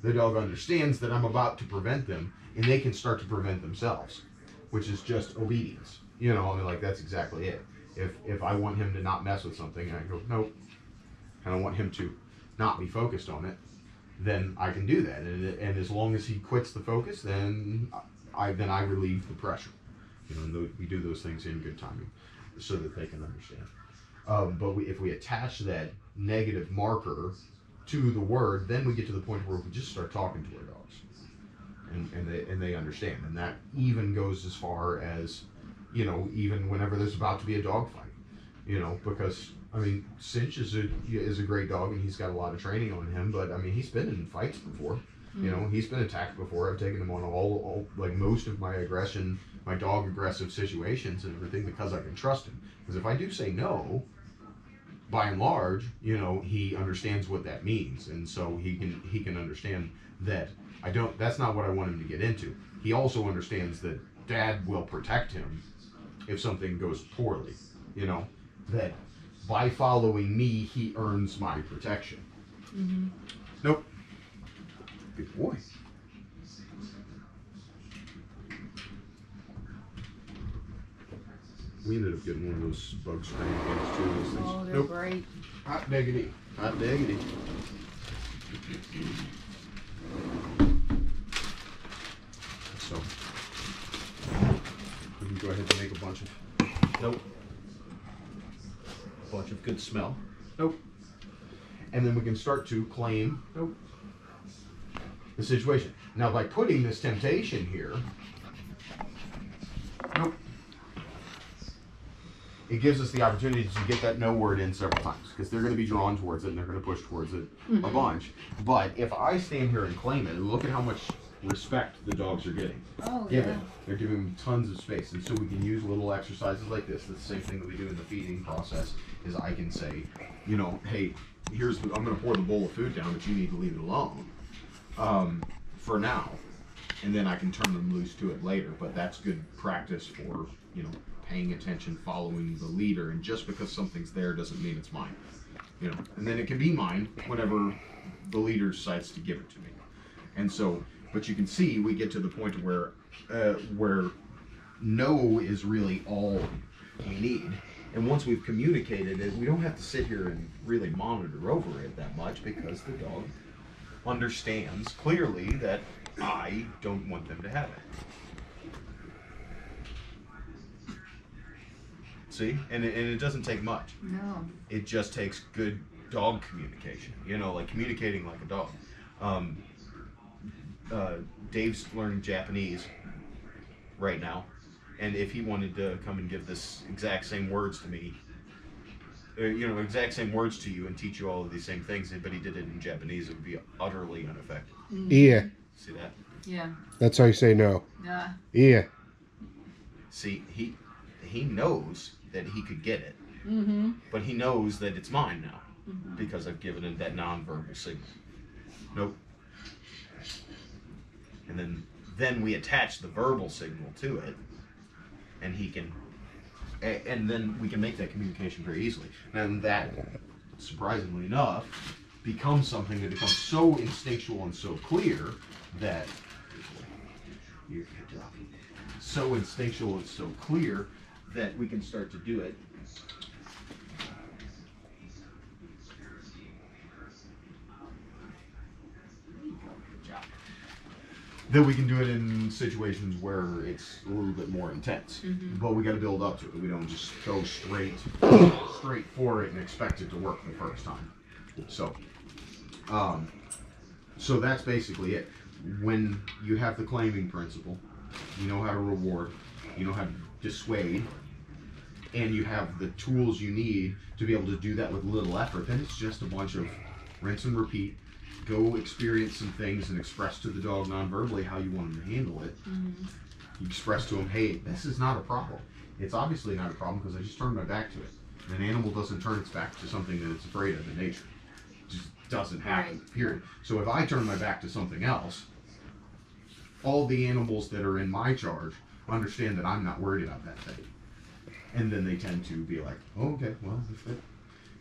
the dog understands that I'm about to prevent them, and they can start to prevent themselves, which is just obedience. You know, I mean, like that's exactly it. If if I want him to not mess with something, and I go nope, and I want him to not be focused on it, then I can do that. And, and as long as he quits the focus, then I then I relieve the pressure. You know, and tho- we do those things in good timing, so that they can understand. Um, but we, if we attach that negative marker to the word, then we get to the point where we just start talking to our dogs, and, and they and they understand, and that even goes as far as, you know, even whenever there's about to be a dog fight, you know, because I mean, Cinch is a is a great dog, and he's got a lot of training on him, but I mean, he's been in fights before. You know, he's been attacked before. I've taken him on all, all like most of my aggression, my dog aggressive situations and everything because I can trust him. Because if I do say no, by and large, you know, he understands what that means, and so he can he can understand that I don't. That's not what I want him to get into. He also understands that Dad will protect him if something goes poorly. You know, that by following me, he earns my protection. Mm-hmm. Nope. Good boy. We ended up getting one of those bug spraying things too. Those things. Oh, they're nope. great. Hot diggity. Hot diggity. So we can go ahead and make a bunch of nope. A bunch of good smell. Nope. And then we can start to claim nope the situation. Now by putting this temptation here, nope. It gives us the opportunity to get that no word in several times because they're going to be drawn towards it and they're going to push towards it a mm-hmm. bunch. But if I stand here and claim it, look at how much respect the dogs are getting. Oh, Given. yeah. They're giving them tons of space. And so we can use little exercises like this. The same thing that we do in the feeding process is I can say, you know, hey, here's the, I'm going to pour the bowl of food down, but you need to leave it alone um, for now. And then I can turn them loose to it later. But that's good practice for, you know, paying attention, following the leader. And just because something's there doesn't mean it's mine. You know, and then it can be mine whenever the leader decides to give it to me. And so, but you can see we get to the point where, uh, where no is really all we need. And once we've communicated it, we don't have to sit here and really monitor over it that much because the dog understands clearly that I don't want them to have it. See, and it, and it doesn't take much No. it just takes good dog communication. You know, like communicating like a dog. Um, uh, Dave's learning Japanese right now, and if he wanted to come and give this exact same words to me, Uh, you know, exact same words to you and teach you all of these same things, but he did it in Japanese, it would be utterly ineffective. Mm. Yeah. See that? Yeah. That's how you say no. Yeah. Yeah. See, he he knows that he could get it, Mm-hmm. but he knows that it's mine now mm-hmm. because I've given it that nonverbal signal. Nope. And then then we attach the verbal signal to it, and he can, and then we can make that communication very easily. And that, surprisingly enough, becomes something that becomes so instinctual and so clear that. So instinctual and so clear that we can start to do it Then we can do it in situations where it's a little bit more intense. But we got to build up to it. We don't just go straight, straight for it and expect it to work the first time. So, um, so that's basically it. When you have the claiming principle, you know how to reward, you know how to dissuade, and you have the tools you need to be able to do that with little effort, then it's just a bunch of rinse and repeat. Go experience some things and express to the dog non-verbally how you want them to handle it. You express to them, hey, this is not a problem. It's obviously not a problem because I just turned my back to it. An animal doesn't turn its back to something that it's afraid of in nature. It just doesn't happen. Right. Period. So if I turn my back to something else, all the animals that are in my charge understand that I'm not worried about that thing. And then they tend to be like, oh, okay, well, if it,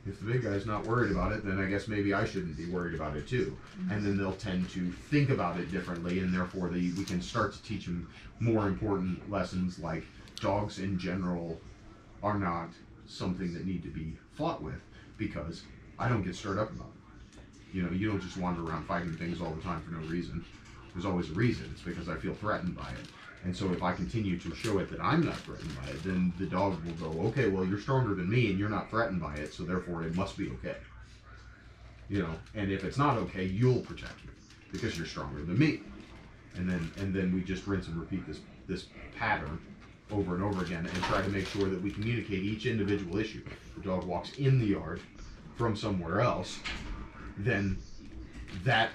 if the big guy's not worried about it, then I guess maybe I shouldn't be worried about it too. Mm-hmm. And then they'll tend to think about it differently, and therefore they, we can start to teach them more important lessons like dogs in general are not something that need to be fought with because I don't get stirred up about it. You know, you don't just wander around fighting things all the time for no reason. There's always a reason. It's because I feel threatened by it. And so if I continue to show it that I'm not threatened by it, then the dog will go, okay, well, you're stronger than me and you're not threatened by it, so therefore it must be okay. You know, and if it's not okay, you'll protect me because you're stronger than me. And then and then we just rinse and repeat this this pattern over and over again and try to make sure that we communicate each individual issue. The dog walks in the yard from somewhere else, then that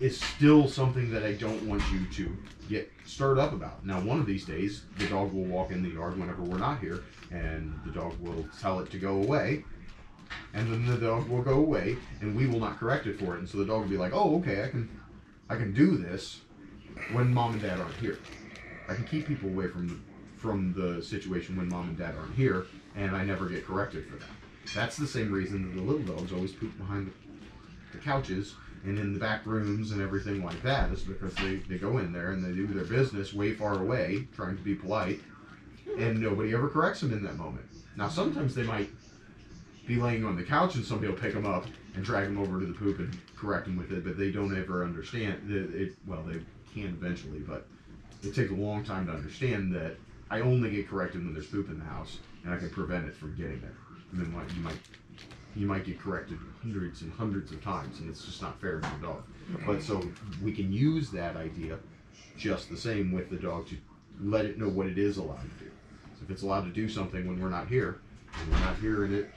is still something that I don't want you to get stirred up about. Now, one of these days, the dog will walk in the yard whenever we're not here, and the dog will tell it to go away, and then the dog will go away, and we will not correct it for it. And so the dog will be like, "Oh, okay, I can, I can do this when mom and dad aren't here. I can keep people away from the, from the situation when mom and dad aren't here, and I never get corrected for that. That's the same reason that the little dogs always poop behind the, the couches and in the back rooms and everything like that is because they, they go in there and they do their business way far away, trying to be polite, and nobody ever corrects them in that moment. Now, sometimes they might be laying on the couch and somebody will pick them up and drag them over to the poop and correct them with it, but they don't ever understand it. Well, they can eventually, but it takes a long time to understand that I only get corrected when there's poop in the house, and I can prevent it from getting there. And then what you might you might get corrected hundreds and hundreds of times, and it's just not fair to the dog. But so we can use that idea just the same with the dog to let it know what it is allowed to do. So if it's allowed to do something when we're not here, and we're not here, and it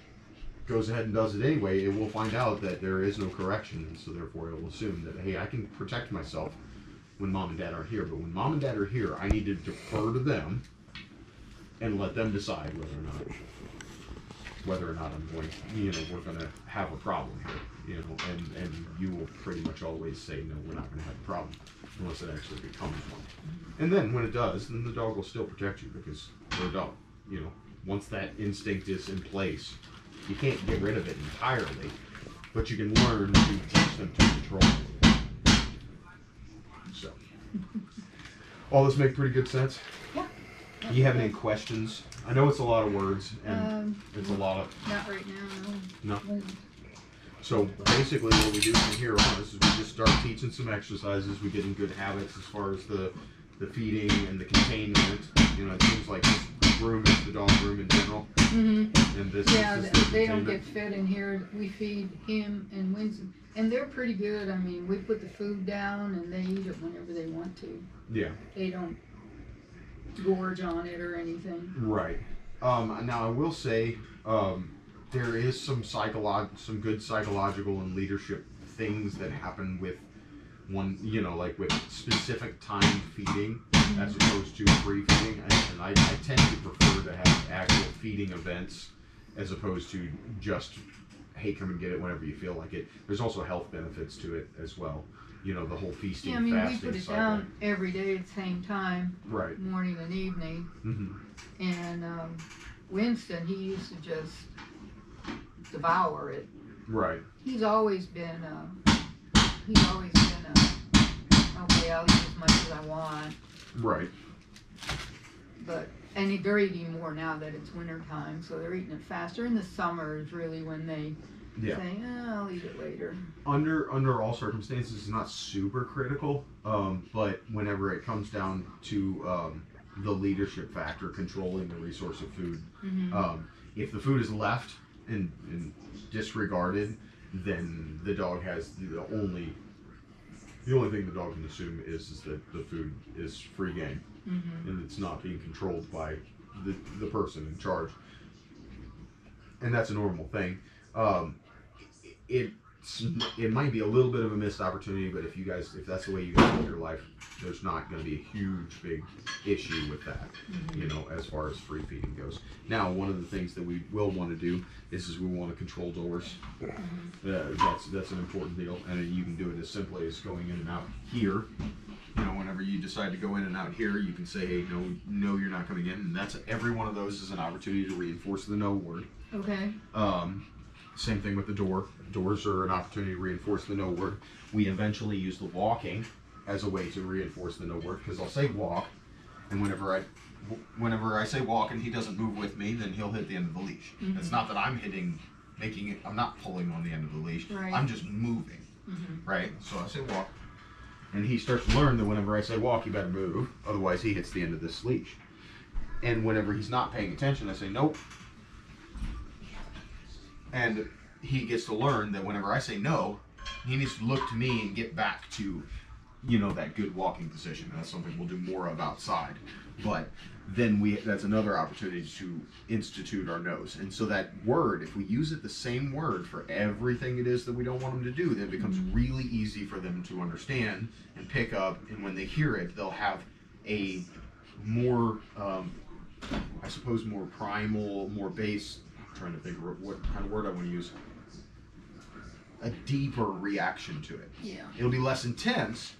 goes ahead and does it anyway, it will find out that there is no correction, and so therefore it will assume that hey, I can protect myself when mom and dad aren't here. But when mom and dad are here, I need to defer to them and let them decide whether or not whether or not I'm going, you know, we're going to have a problem here, you know, and, and you will pretty much always say, no, we're not going to have a problem unless it actually becomes one. And then when it does, then the dog will still protect you because they're a dog, you know. Once that instinct is in place, you can't get rid of it entirely, but you can learn to teach them to control it. So, all this make pretty good sense? Yeah. You have any questions? I know it's a lot of words and Um, it's a lot of not right now, no. no. So basically, what we do from here on is we just start teaching some exercises. We get in good habits as far as the the feeding and the containment. You know, it seems like this room is the dog room in general, Mm-hmm. and this Yeah, is th- the they don't containment. get fed in here. We feed him and Winston, and they're pretty good. I mean, we put the food down and they eat it whenever they want to. Yeah, They don't gorge on it or anything. right. Um, now I will say um, there is some psycholo- some good psychological and leadership things that happen with one, you know, like with specific time feeding as opposed to free feeding. And, and I, I tend to prefer to have actual feeding events as opposed to just, hey, come and get it whenever you feel like it. There's also health benefits to it as well. You know, the whole feasting Yeah, I mean, we fasting put it cycle. down every day at the same time, Right. morning and evening. hmm And um, Winston, he used to just devour it. Right. He's always been, uh, he's always been, uh, okay, I'll eat as much as I want. Right. But and they're eating more now that it's winter time, so they're eating it faster. In the summer is really when they Yeah. say, eh, "I'll eat it later." under under all circumstances it's not super critical um, but whenever it comes down to um, the leadership factor controlling the resource of food Mm-hmm. um, if the food is left and, and disregarded then the dog has the only the only thing the dog can assume is, is that the food is free game mm-hmm. and it's not being controlled by the, the person in charge. And that's a normal thing. Um, it it might be a little bit of a missed opportunity, but if you guys, if that's the way you guys live your life, there's not going to be a huge, big issue with that, you know, as far as free feeding goes. Now, one of the things that we will want to do is, is we want to control doors. Uh, that's that's an important deal, and you can do it as simply as going in and out here. You know, whenever you decide to go in and out here, you can say, "Hey, no, no, you're not coming in," and that's every one of those is an opportunity to reinforce the no word. Okay. Um, same thing with the door. Doors are an opportunity to reinforce the no word. We eventually use the walking as a way to reinforce the no word because I'll say walk, and whenever I, whenever I say walk and he doesn't move with me, then he'll hit the end of the leash. It's not that I'm hitting, making it. I'm not pulling on the end of the leash. Right. I'm just moving, Mhm. right? So I say walk, and he starts to learn that whenever I say walk, he better move, otherwise he hits the end of this leash. And whenever he's not paying attention, I say nope, and he gets to learn that whenever I say no, he needs to look to me and get back to, you know, that good walking position. And that's something we'll do more of outside. But then we that's another opportunity to institute our nose. And so that word, if we use it the same word for everything it is that we don't want them to do, then it becomes really easy for them to understand and pick up. And when they hear it, they'll have a more, um, I suppose, more primal, more base. Trying to think of what kind of word I want to use. A deeper reaction to it. Yeah. It'll be less intense,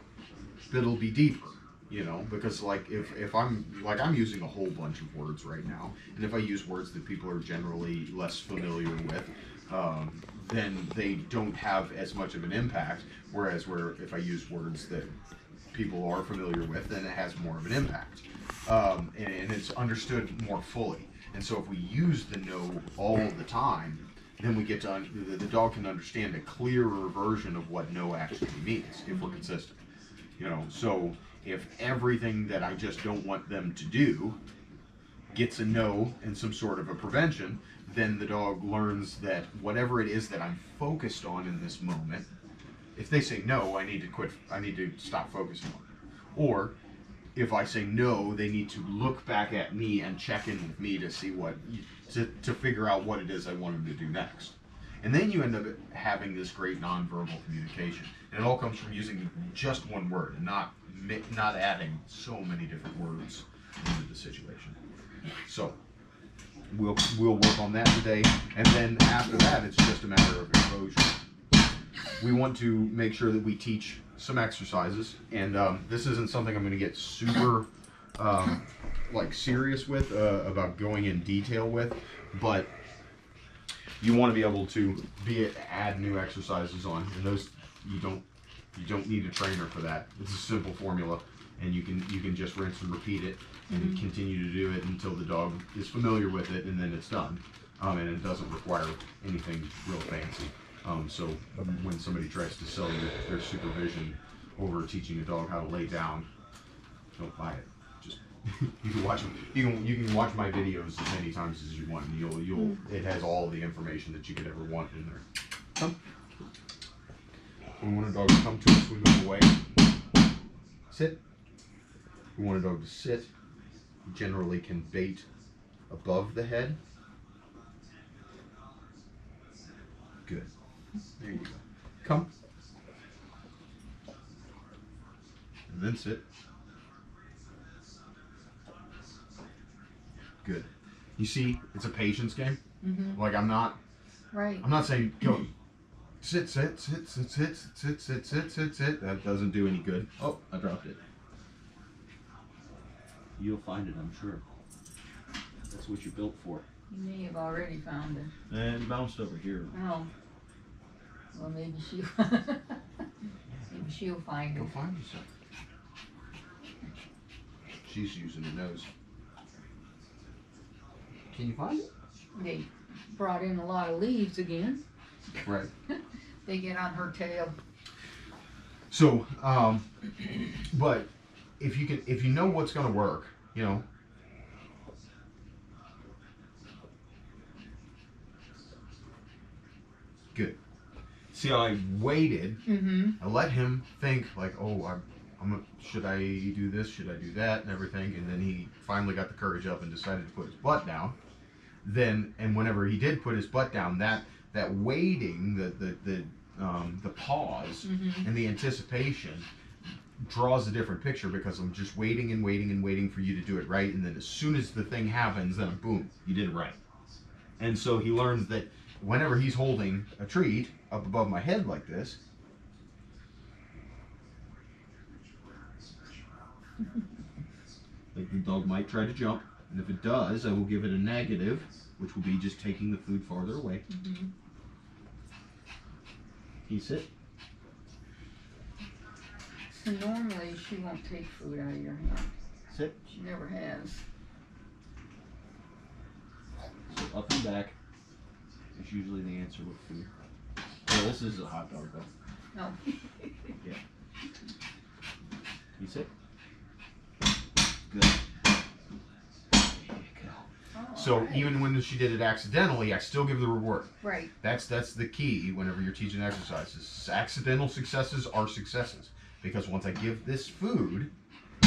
but it'll be deeper. You know, because like if, if I'm like I'm using a whole bunch of words right now, and if I use words that people are generally less familiar with, um, then they don't have as much of an impact. Whereas where if I use words that people are familiar with, then it has more of an impact, um, and, and it's understood more fully. And so if we use the no all the time, then we get to un- the, the dog can understand a clearer version of what no actually means if we're mm-hmm. consistent. You know, so if everything that I just don't want them to do gets a no and some sort of a prevention, then the dog learns that whatever it is that I'm focused on in this moment, if they say no, I need to quit. I need to stop focusing on it. Or if I say no, they need to look back at me and check in with me to see what to, to figure out what it is I want them to do next. And then you end up having this great nonverbal communication, and it all comes from using just one word and not not adding so many different words into the situation. So we'll we'll work on that today, and then after that, it's just a matter of exposure. We want to make sure that we teach some exercises, and um, this isn't something I'm going to get super um, like serious with uh, about going in detail with, but you want to be able to be add new exercises on, and those you don't you don't need a trainer for that. It's a simple formula, and you can you can just rinse and repeat it, and continue to do it until the dog is familiar with it, and then it's done. Um, and it doesn't require anything real fancy. Um, so when somebody tries to sell you their supervision over teaching a dog how to lay down, don't buy it. Just you can watch. You can you can watch my videos as many times as you want, and you'll you'll it has all the information that you could ever want in there. Come. We want a dog to come to us, we move away. Sit. We want a dog to sit. Generally can bait above the head. Good. There you go. Come. And then sit. Good. You see, it's a patience game. Mm-hmm. Like I'm not Right. I'm not saying go sit, sit, sit, sit, sit, sit, sit, sit, sit, sit. That doesn't do any good. Oh, I dropped it. You'll find it, I'm sure. That's what you're built for. You may have already found it. And bounced over here. Oh. Well, maybe she'll. maybe she'll find Go it. find yourself. She's using her nose. Can you find it? They brought in a lot of leaves again. Right. They get on her tail. So, um, but if you can, if you know what's going to work, you know. Good. See how I waited Mm-hmm. I let him think like, oh, I'm, I'm should I do this? Should I do that? And everything. And then he finally got the courage up and decided to put his butt down. Then, and whenever he did put his butt down, that that waiting, the the the, um, the pause Mhm. and the anticipation draws a different picture because I'm just waiting and waiting and waiting for you to do it right, and then as soon as the thing happens, then boom, you did it right. And so he learns that whenever he's holding a treat up above my head like this, like the dog might try to jump, and if it does, I will give it a negative, which will be just taking the food farther away. Mhm. He sit. So normally she won't take food out of your hand. Sit. She never has. So up and back is usually the answer with food. Well, this is a hot dog though. No. Yeah. You sit. Good. There you go. So alright. even when she did it accidentally, I still give the reward. Right. That's that's the key whenever you're teaching exercises. Accidental successes are successes because once I give this food,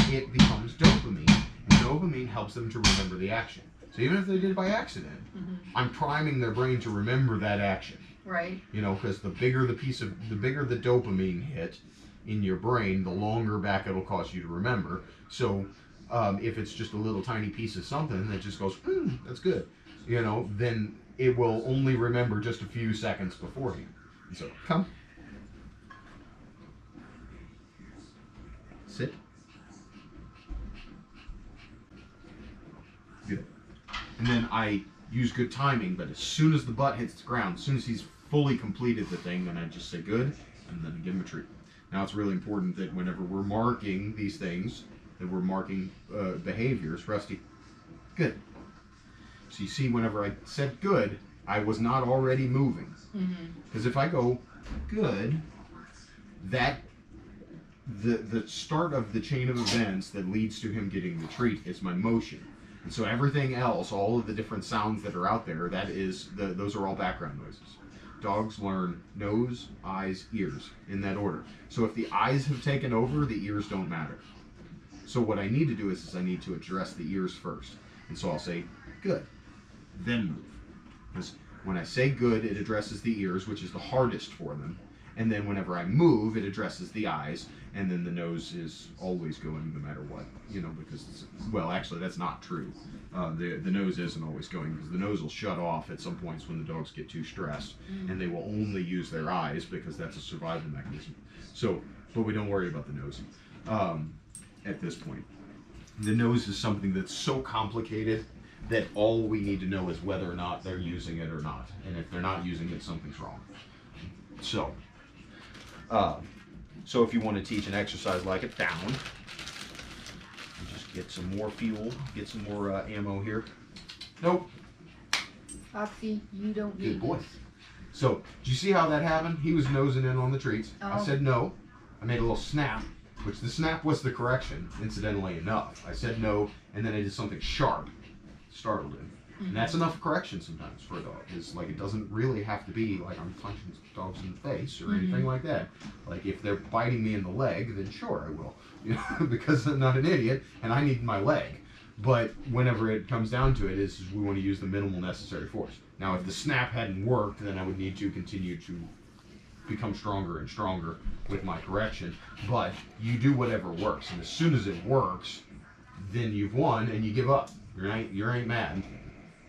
it becomes dopamine, and dopamine helps them to remember the action. So even if they did it by accident, Mhm. I'm priming their brain to remember that action. Right. You know, because the bigger the piece of the bigger the dopamine hit in your brain, the longer back it'll cause you to remember. So um, if it's just a little tiny piece of something that just goes, hmm, that's good, you know, then it will only remember just a few seconds beforehand. So come, sit. Good. And then I use good timing, but as soon as the butt hits the ground, as soon as he's fully completed the thing, then I just say good, and then give him a treat. Now it's really important that whenever we're marking these things, that we're marking uh, behaviors. Rusty, good. So you see, whenever I said good, I was not already moving. Mhm. Because if I go good, that the the start of the chain of events that leads to him getting the treat is my motion. And so everything else, all of the different sounds that are out there, that is the those are all background noises. Dogs learn nose, eyes, ears in that order. So if the eyes have taken over, the ears don't matter. So what I need to do is, is I need to address the ears first. And so I'll say good, then move. Because when I say good, it addresses the ears, which is the hardest for them. And then whenever I move, it addresses the eyes. And then the nose is always going no matter what, you know, because, well, actually, that's not true. Uh, the, the nose isn't always going because the nose will shut off at some points when the dogs get too stressed. And they will only use their eyes because that's a survival mechanism. So, but we don't worry about the nose um, at this point. The nose is something that's so complicated that all we need to know is whether or not they're using it or not. And if they're not using it, something's wrong. So, uh, so if you want to teach an exercise like it down, just get some more fuel, get some more uh, ammo here. Nope, Foxy, you don't good need boy. this. So, do you see how that happened? He was nosing in on the treats. I Oh. said no. I made a little snap, which the snap was the correction, incidentally enough. I said no, and then I did something sharp, startled him. And that's enough correction sometimes for a dog. It's like it doesn't really have to be like I'm punching dogs in the face or anything mm-hmm. like that. Like if they're biting me in the leg, then sure I will, you know, because I'm not an idiot and I need my leg. But whenever it comes down to it, is we want to use the minimal necessary force. Now, if the snap hadn't worked, then I would need to continue to become stronger and stronger with my correction. But you do whatever works, and as soon as it works, then you've won and you give up. You ain't you ain't mad.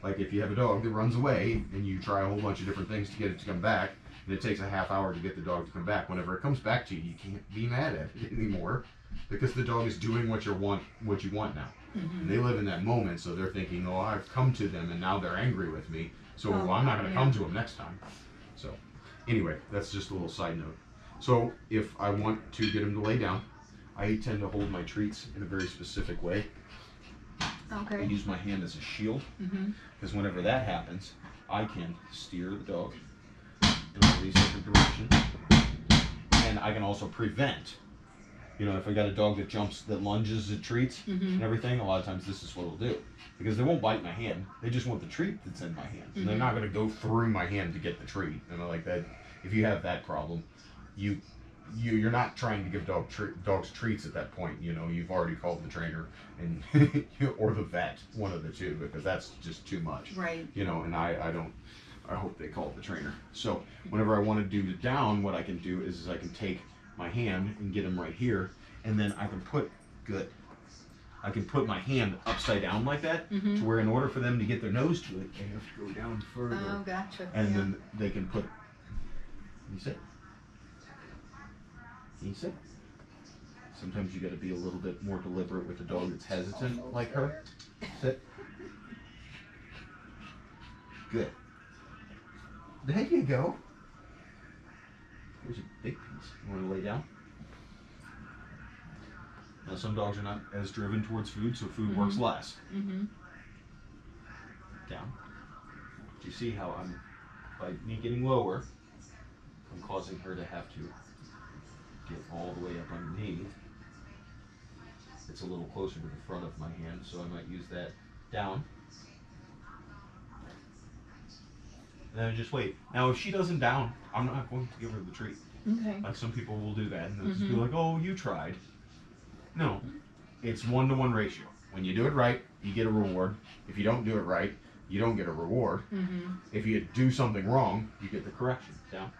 Like if you have a dog that runs away and you try a whole bunch of different things to get it to come back, and it takes a half hour to get the dog to come back. Whenever it comes back to you, you can't be mad at it anymore because the dog is doing what you want what you want now. And they live in that moment, so they're thinking, "Oh, I've come to them, and now they're angry with me, so Oh, I'm not going to yeah. come to them next time." So, anyway, that's just a little side note. So, if I want to get him to lay down, I tend to hold my treats in a very specific way. I use my hand as a shield Mm-hmm. because whenever that happens, I can steer the dog in all these different directions, and I can also prevent. You know, if I got a dog that jumps, that lunges at treats and Mm-hmm. everything, a lot of times this is what it'll do because they won't bite my hand. They just want the treat that's in my hand. And they're Mhm. not going to go through my hand to get the treat. And I like that. If you have that problem, you you you're not trying to give dog tre- dogs treats at that point. You know, you've already called the trainer and or the vet, one of the two, because that's just too much Right. you know, and I, I don't I hope they call it the trainer. So whenever I want to do the down, what I can do is, is I can take my hand and get them right here, and then I can put good. I can put my hand upside down like that, Mhm. to where in order for them to get their nose to it, they have to go down further, Oh, gotcha. and yeah. then they can put. You sit. Sit. Sometimes you got to be a little bit more deliberate with a dog that's hesitant, like her. Sit. Good. There you go. Here's a big piece. You want to lay down? Now, some dogs are not as driven towards food, so food works less. Mhm. Down. Do you see how I'm, by me getting lower, I'm causing her to have to get all the way up underneath. It's a little closer to the front of my hand, so I might use that down. And then just wait. Now, if she doesn't down, I'm not going to give her the treat. Okay. Like some people will do that and they'll just be Mhm. like, "Oh, you tried." No, it's one to one ratio. When you do it right, you get a reward. If you don't do it right, you don't get a reward. Mhm. If you do something wrong, you get the correction. Down.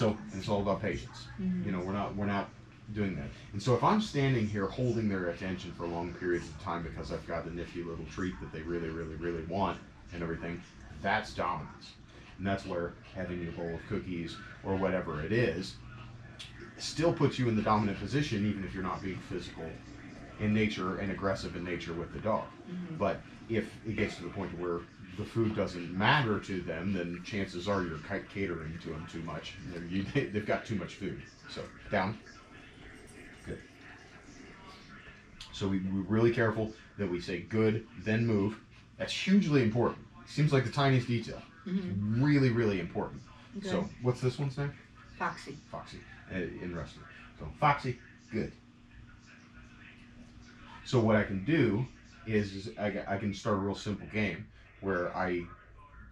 So it's all about patience. Mhm. You know, we're not we're not doing that. And so if I'm standing here holding their attention for a long periods of time because I've got the nifty little treat that they really, really, really want and everything, that's dominance. And that's where having a bowl of cookies or whatever it is still puts you in the dominant position even if you're not being physical in nature and aggressive in nature with the dog. But if it gets to the point where the food doesn't matter to them, then chances are you're catering to them too much. You, they've got too much food. So down. Good. So we, we're really careful that we say good, then move. That's hugely important. Seems like the tiniest detail. Mhm. Really, really important. Okay. So what's this one's name? Foxy. Foxy uh, in wrestling. So Foxy, good. So what I can do is, is I, I can start a real simple game where I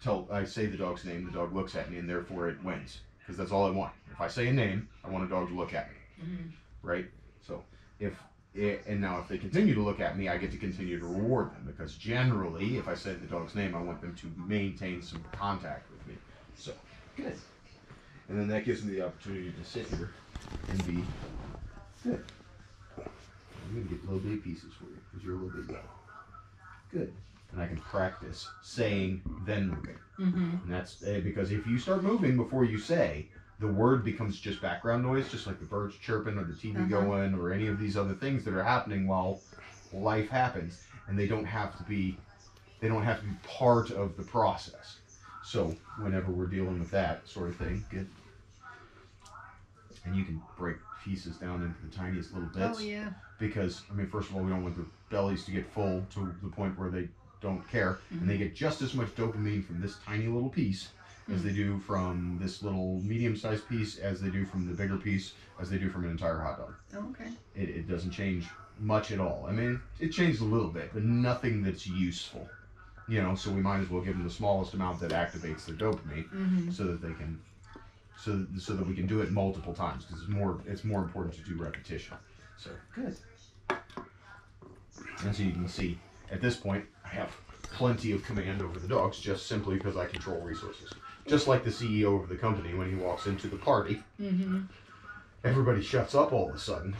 tell I say the dog's name, the dog looks at me, and therefore it wins because that's all I want. If I say a name, I want a dog to look at me, Mhm. right? So if it, and now if they continue to look at me, I get to continue to reward them because generally, if I say the dog's name, I want them to maintain some contact with me. So good. And then that gives me the opportunity to sit here and be good. I'm gonna get little big pieces for you because you're a little bit. Good. And I can practice saying then moving. Mhm. And that's uh, because if you start moving before you say, the word becomes just background noise, just like the birds chirping or the TV Uh-huh. going or any of these other things that are happening while life happens, and they don't have to be, they don't have to be part of the process. So whenever we're dealing with that sort of thing, good. And you can break pieces down into the tiniest little bits Oh yeah. because I mean, first of all, we don't want the bellies to get full to the point where they don't care, and they get just as much dopamine from this tiny little piece as they do from this little medium-sized piece, as they do from the bigger piece, as they do from an entire hot dog. Oh, okay. It, it doesn't change much at all. I mean, it changed a little bit, but nothing that's useful. You know, so we might as well give them the smallest amount that activates their dopamine, Mhm. so that they can, so so that we can do it multiple times because it's more it's more important to do repetition. So good. And so you can see at this point I have plenty of command over the dogs just simply because I control resources. Just like the CEO of the company when he walks into the party, Mhm. everybody shuts up all of a sudden.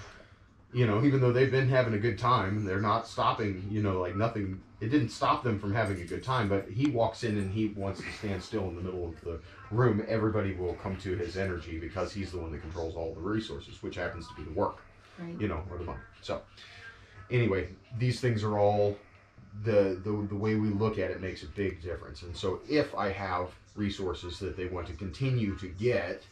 You know, even though they've been having a good time, they're not stopping, you know, like nothing it didn't stop them from having a good time, but he walks in and he wants to stand still in the middle of the room. Everybody will come to his energy because he's the one that controls all the resources, which happens to be the work Right. you know, or the money. So, anyway, these things are all the, the the way we look at it makes a big difference. And so, if I have resources that they want to continue to get,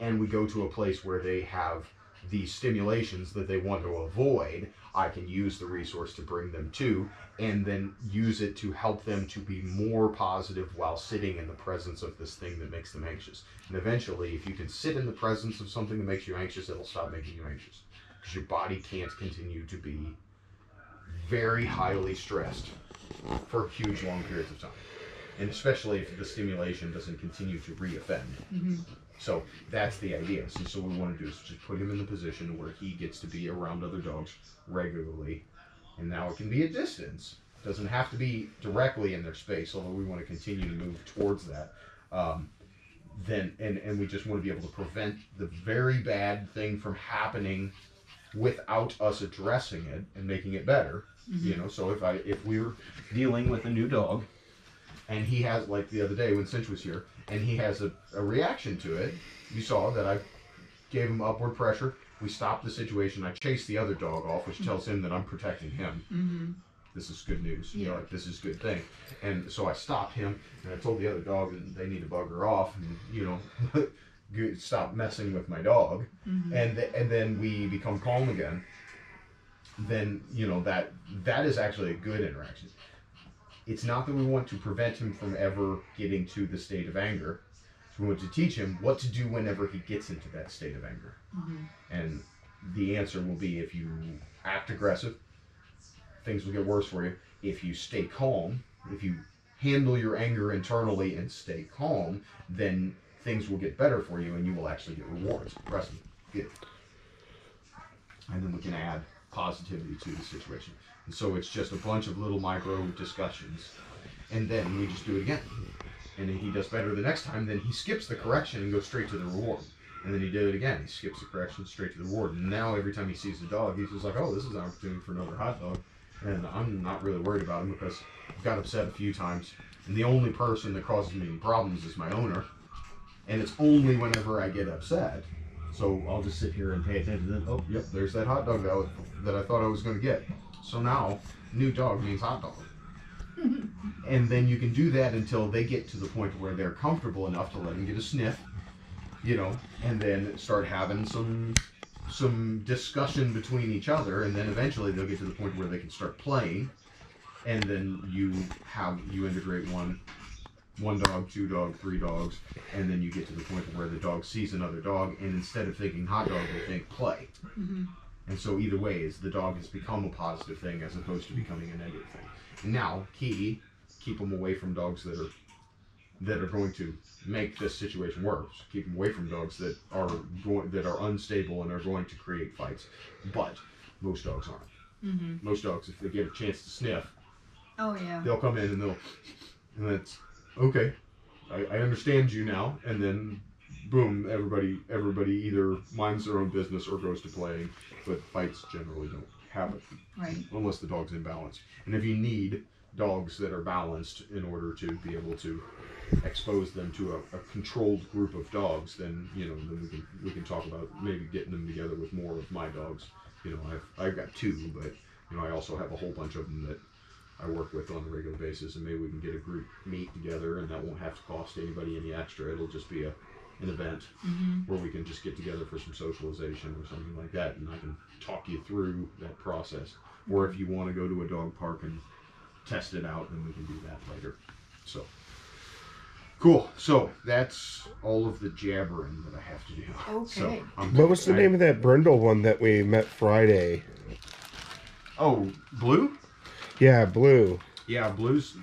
and we go to a place where they have the stimulations that they want to avoid, I can use the resource to bring them to, and then use it to help them to be more positive while sitting in the presence of this thing that makes them anxious. And eventually, if you can sit in the presence of something that makes you anxious, it'll stop making you anxious because your body can't continue to be very highly stressed for huge long periods of time. and especially if the stimulation doesn't continue to reoffend. Mhm. So that's the idea. So, so what we want to do is just put him in the position where he gets to be around other dogs regularly, and now it can be a distance. It Doesn't have to be directly in their space, although we want to continue to move towards that. Um, then and and we just want to be able to prevent the very bad thing from happening without us addressing it and making it better. You know, so if I if we were dealing with a new dog and he has like the other day when Cinch was here and he has a, a reaction to it, you saw that I gave him upward pressure. We stopped the situation. I chased the other dog off, which tells him that I'm protecting him. Mhm. This is good news. You know, like this is a good thing. And so I stopped him and I told the other dog that they need to bugger off and you know stop messing with my dog. Mhm. And th- and then we become calm again. Then you know that that is actually a good interaction. It's not that we want to prevent him from ever getting to the state of anger. We want to teach him what to do whenever he gets into that state of anger. Mhm. And the answer will be if you act aggressive, things will get worse for you. If you stay calm, if you handle your anger internally and stay calm, then things will get better for you and you will actually get rewards. And then we can add positivity to the situation. And so it's just a bunch of little micro discussions. And then we just do it again. And he does better the next time, then he skips the correction and goes straight to the reward. And then he did it again. He skips the correction straight to the reward. And now every time he sees the dog, he's just like, oh, this is an opportunity for another hot dog. And I'm not really worried about him because I've got upset a few times. And the only person that causes me problems is my owner. And it's only whenever I get upset. So I'll just sit here and pay attention. Then, oh, yep, there's that hot dog that, I- that I thought I was going to get. So now, new dog means hot dog. and then you can do that until they get to the point where they're comfortable enough to let them get a sniff, you know, and then start having some some discussion between each other, and then eventually they'll get to the point where they can start playing, and then you have you integrate one one dog, two dog, three dogs, and then you get to the point where the dog sees another dog, and instead of thinking hot dog, they think play. Mhm. And so either way, is the dog has become a positive thing as opposed to becoming a negative thing. Now, key, keep them away from dogs that are that are going to make this situation worse. Keep them away from dogs that are going that are unstable and are going to create fights. But most dogs aren't. Mhm. Most dogs, if they get a chance to sniff, Oh yeah. they'll come in and they'll, and that's okay. I, I understand you now, and then boom, everybody everybody either minds their own business or goes to playing, but fights generally don't happen Right. unless the dog's in balance. And if you need dogs that are balanced in order to be able to expose them to a, a controlled group of dogs, then you know then we can we can talk about maybe getting them together with more of my dogs. You know, I've I've got two, but you know I also have a whole bunch of them that I work with on a regular basis, and maybe we can get a group meet together, and that won't have to cost anybody any extra. It'll just be a an event Mhm. where we can just get together for some socialization or something like that, and I can talk you through that process. Or if you want to go to a dog park and test it out, then we can do that later. So, cool. So that's all of the jabbering that I have to do. So, Okay. I'm- What was the I- name of that Brindle one that we met Friday? Oh, Blue. Yeah, Blue. Yeah, Blue's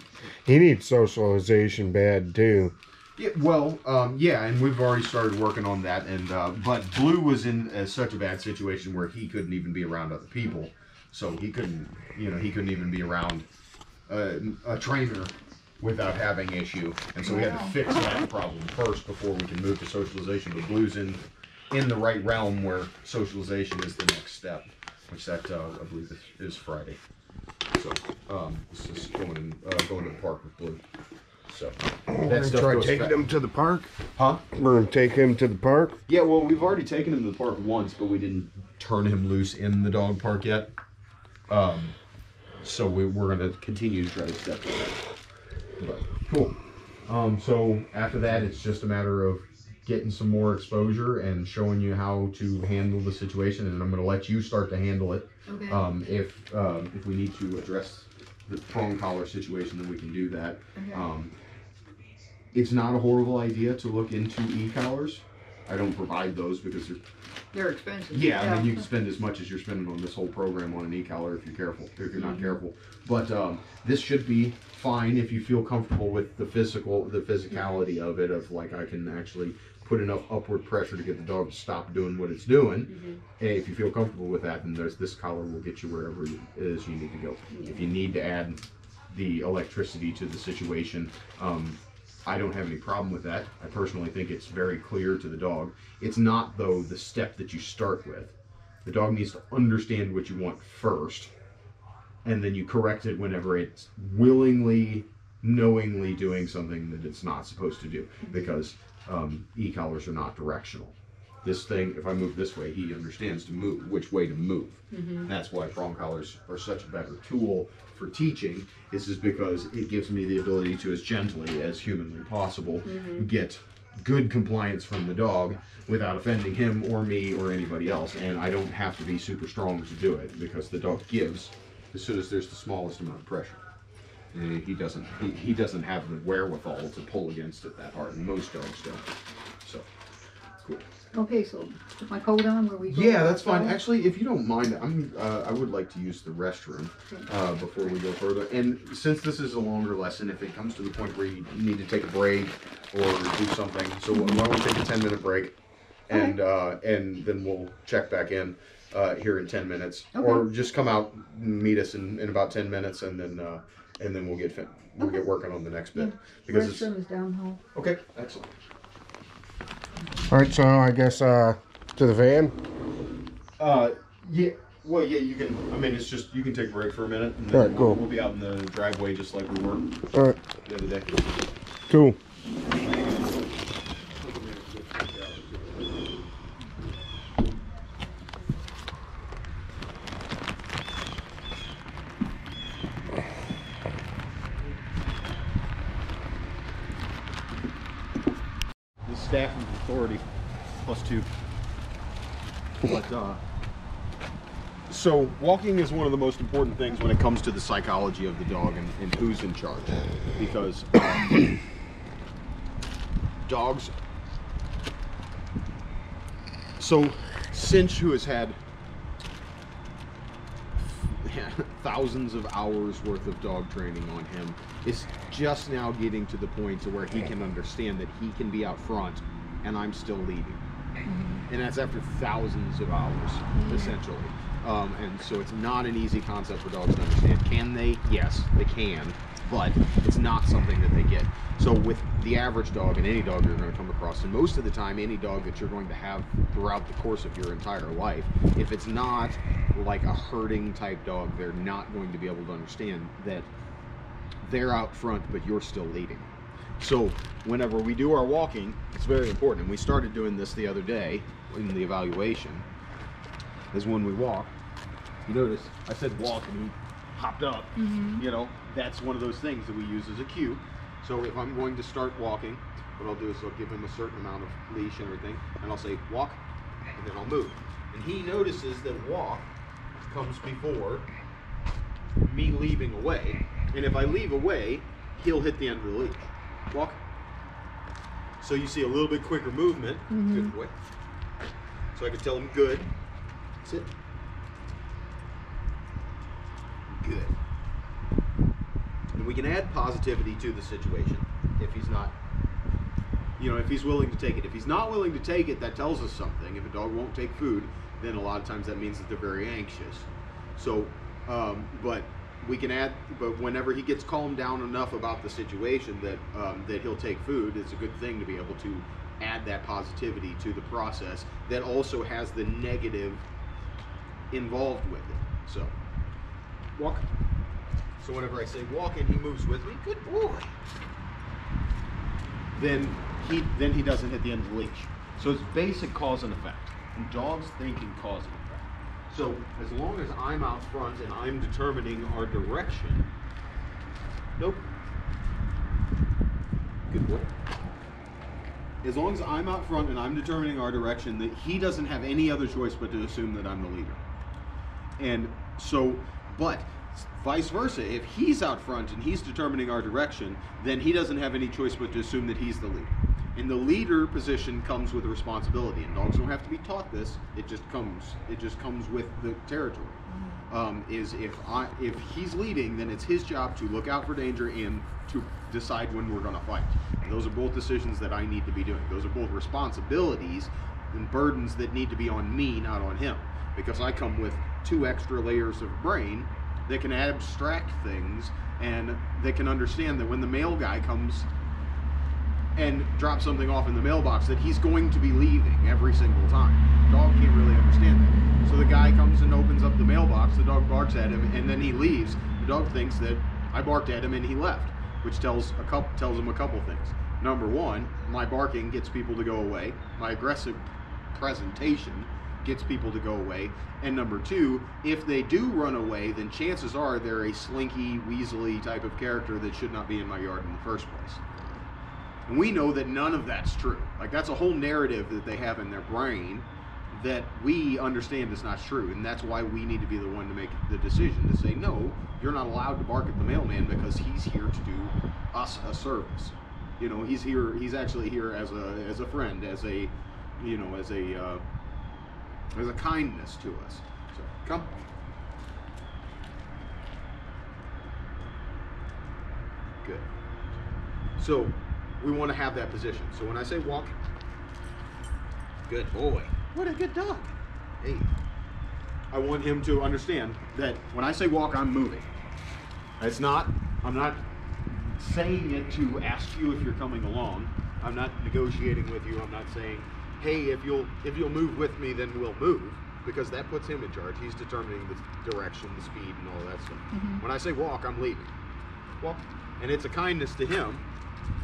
He needs socialization bad too. Yeah, well, um, yeah, and we've already started working on that. And uh, but Blue was in uh, such a bad situation where he couldn't even be around other people, so he couldn't, you know, he couldn't even be around uh, a trainer without having issue. And so we had to fix that problem first before we can move to socialization. But Blue's in in the right realm where socialization is the next step, which that uh, I believe is, is Friday. So um, this is going in, uh, going to the park with Blue. So We're gonna stuff try goes taking him to the park. Huh? We're gonna take him to the park. Yeah, well, we've already taken him to the park once, but we didn't turn him loose in the dog park yet. Um, so we, we're gonna continue to try to step to that. But cool. Um, so after that, it's just a matter of getting some more exposure and showing you how to handle the situation, and I'm gonna let you start to handle it. Okay. Um, if um, if we need to address the prong collar situation, then we can do that. okay. Um, it's not a horrible idea to look into e-collars. I don't provide those because they're They're expensive. yeah, I mean, you can spend as much as you're spending on this whole program on an e-collar if you're careful, if you're not careful. But um, this should be fine if you feel comfortable with the physical, the physicality of it, of like I can actually put enough upward pressure to get the dog to stop doing what it's doing. And if you feel comfortable with that, then there's this collar will get you wherever it is you need to go. If you need to add the electricity to the situation, um, I don't have any problem with that. I personally think it's very clear to the dog. It's not, though, the step that you start with. The dog needs to understand what you want first, and then you correct it whenever it's willingly, knowingly doing something that it's not supposed to do, because um, e-collars are not directional. This thing, if I move this way, he understands to move, which way to move. That's why prong collars are such a better tool for teaching. This is because it gives me the ability to, as gently as humanly possible, get good compliance from the dog without offending him or me or anybody else. And I don't have to be super strong to do it because the dog gives as soon as there's the smallest amount of pressure. And he doesn't. He, he doesn't have the wherewithal to pull against it that hard, and most dogs don't. So, cool. Okay, so put my coat on where we go. Yeah, that's fine. Actually, if you don't mind, I'm uh, I would like to use the restroom uh, before we go further. And since this is a longer lesson, if it comes to the point where you need to take a break or do something, so why don't we take a ten minute break, and uh, and then we'll check back in uh, here in ten minutes, or just come out and meet us in, in about ten minutes, and then uh, and then we'll get fin- we'll get working on the next bit because it's Restroom is down hall. okay. Excellent. All right, so I guess uh, to the van. Uh, yeah. Well, yeah, you can. I mean, it's just you can take a break for a minute, and then Alright, we'll, cool. we'll be out in the driveway just like we were All right, the other day. cool. The staff of authority plus two. But uh, so walking is one of the most important things when it comes to the psychology of the dog and, and who's in charge, because um, dogs. So Cinch, who has had thousands of hours worth of dog training on him is just now getting to the point to where he can understand that he can be out front and I'm still leading. And that's after thousands of hours, essentially. Um, and so it's not an easy concept for dogs to understand. Can they? Yes, they can, but it's not something that they get. So with the average dog and any dog you're going to come across, and most of the time, any dog that you're going to have throughout the course of your entire life, if it's not like a herding type dog, they're not going to be able to understand that they're out front, but you're still leading. So whenever we do our walking, it's very important. And we started doing this the other day in the evaluation. Is when we walk. You notice I said walk and he popped up. Mm-hmm. You know, that's one of those things that we use as a cue. So if I'm going to start walking, what I'll do is I'll give him a certain amount of leash and everything, and I'll say walk, and then I'll move. And he notices that walk comes before me leaving away. And if I leave away, he'll hit the end of the leash. Walk. So you see a little bit quicker movement. Mm-hmm. Good boy. So I can tell him good. Sit. Good. And we can add positivity to the situation if he's not, you know, if he's willing to take it. If he's not willing to take it, that tells us something. If a dog won't take food, then a lot of times that means that they're very anxious. So, um, but we can add, but whenever he gets calmed down enough about the situation that um, that he'll take food, it's a good thing to be able to add that positivity to the process that also has the negative involved with it. So, walk. So whenever I say walk and he moves with me, good boy. Then he then he doesn't hit the end of the leash. So it's basic cause and effect. And dogs think in cause and effect. So as long as I'm out front and I'm determining our direction, nope. Good boy. As long as I'm out front and I'm determining our direction, that he doesn't have any other choice but to assume that I'm the leader. And so, but vice versa, if he's out front and he's determining our direction, then he doesn't have any choice but to assume that he's the leader. And the leader position comes with a responsibility, and dogs don't have to be taught this. It just comes. It just comes with the territory. Um, is if I if he's leading, then it's his job to look out for danger and to decide when we're going to fight. And those are both decisions that I need to be doing. Those are both responsibilities and burdens that need to be on me, not on him, because I come with two extra layers of brain that can abstract things and they can understand that when the mail guy comes and drops something off in the mailbox that he's going to be leaving every single time. Dog can't really understand that. So the guy comes and opens up the mailbox, the dog barks at him, and then he leaves. The dog thinks that I barked at him and he left, which tells a couple tells him a couple things. Number one, my barking gets people to go away. My aggressive presentation gets people to go away. And number two, if they do run away, then chances are they're a slinky, weaselly type of character that should not be in my yard in the first place. And we know that none of that's true. Like that's a whole narrative that they have in their brain that we understand is not true. And that's why we need to be the one to make the decision to say, no, you're not allowed to bark at the mailman because he's here to do us a service. You know, he's here. He's actually here as a as a friend, as a, you know, as a uh, as a kindness to us. So come. Good. So we want to have that position. So when I say walk, good boy. What a good dog. Hey. I want him to understand that when I say walk, I'm moving. It's not, I'm not saying it to ask you if you're coming along. I'm not negotiating with you. I'm not saying, hey, if you'll if you'll move with me, then we'll move. Because that puts him in charge. He's determining the direction, the speed, and all that stuff. Mm-hmm. When I say walk, I'm leaving. Walk. And it's a kindness to him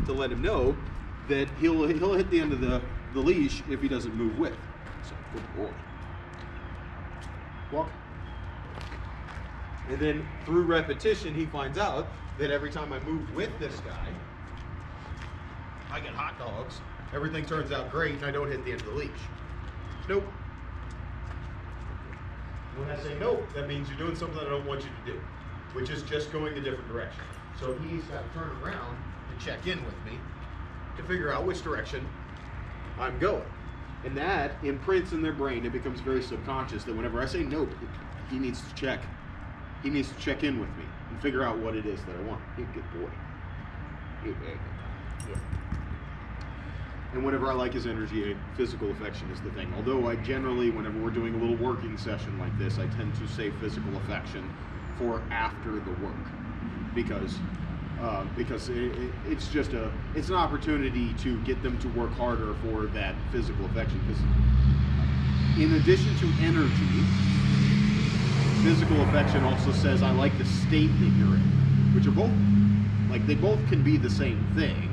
to let him know that he'll he'll hit the end of the, the leash if he doesn't move with. So good boy. Walk. And then through repetition, he finds out that every time I move with this guy, I get hot dogs. Everything turns out great, and I don't hit the end of the leash. Nope. When I say nope, that means you're doing something I don't want you to do, which is just going a different direction. So he's got to turn around and check in with me to figure out which direction I'm going. And that imprints in their brain. It becomes very subconscious that whenever I say nope, he needs to check. He needs to check in with me and figure out what it is that I want. Good boy. Good boy. Yeah. And whenever I like his energy, physical affection is the thing. Although I generally, whenever we're doing a little working session like this, I tend to say physical affection for after the work because uh, because it, it, it's just a it's an opportunity to get them to work harder for that physical affection. Because in addition to energy, physical affection also says I like the state that you're in, which are both like they both can be the same thing,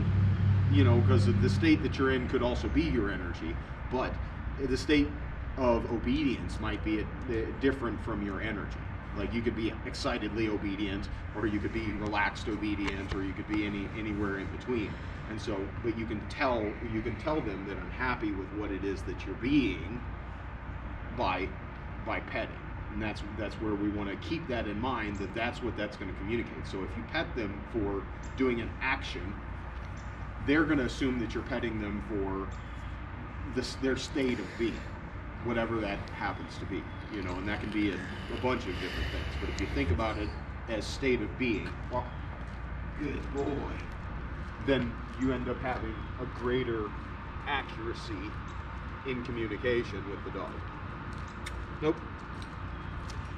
you know, because the state that you're in could also be your energy, but the state of obedience might be a, a different from your energy. Like you could be excitedly obedient, or you could be relaxed obedient, or you could be any anywhere in between. And so, but you can tell you can tell them that I'm happy with what it is that you're being by by petting. And that's that's where we want to keep that in mind that that's what that's going to communicate. So if you pet them for doing an action, they're going to assume that you're petting them for this their state of being, whatever that happens to be. You know, and that can be a, a bunch of different things. But if you think about it as state of being, well, good boy, then you end up having a greater accuracy in communication with the dog. Nope.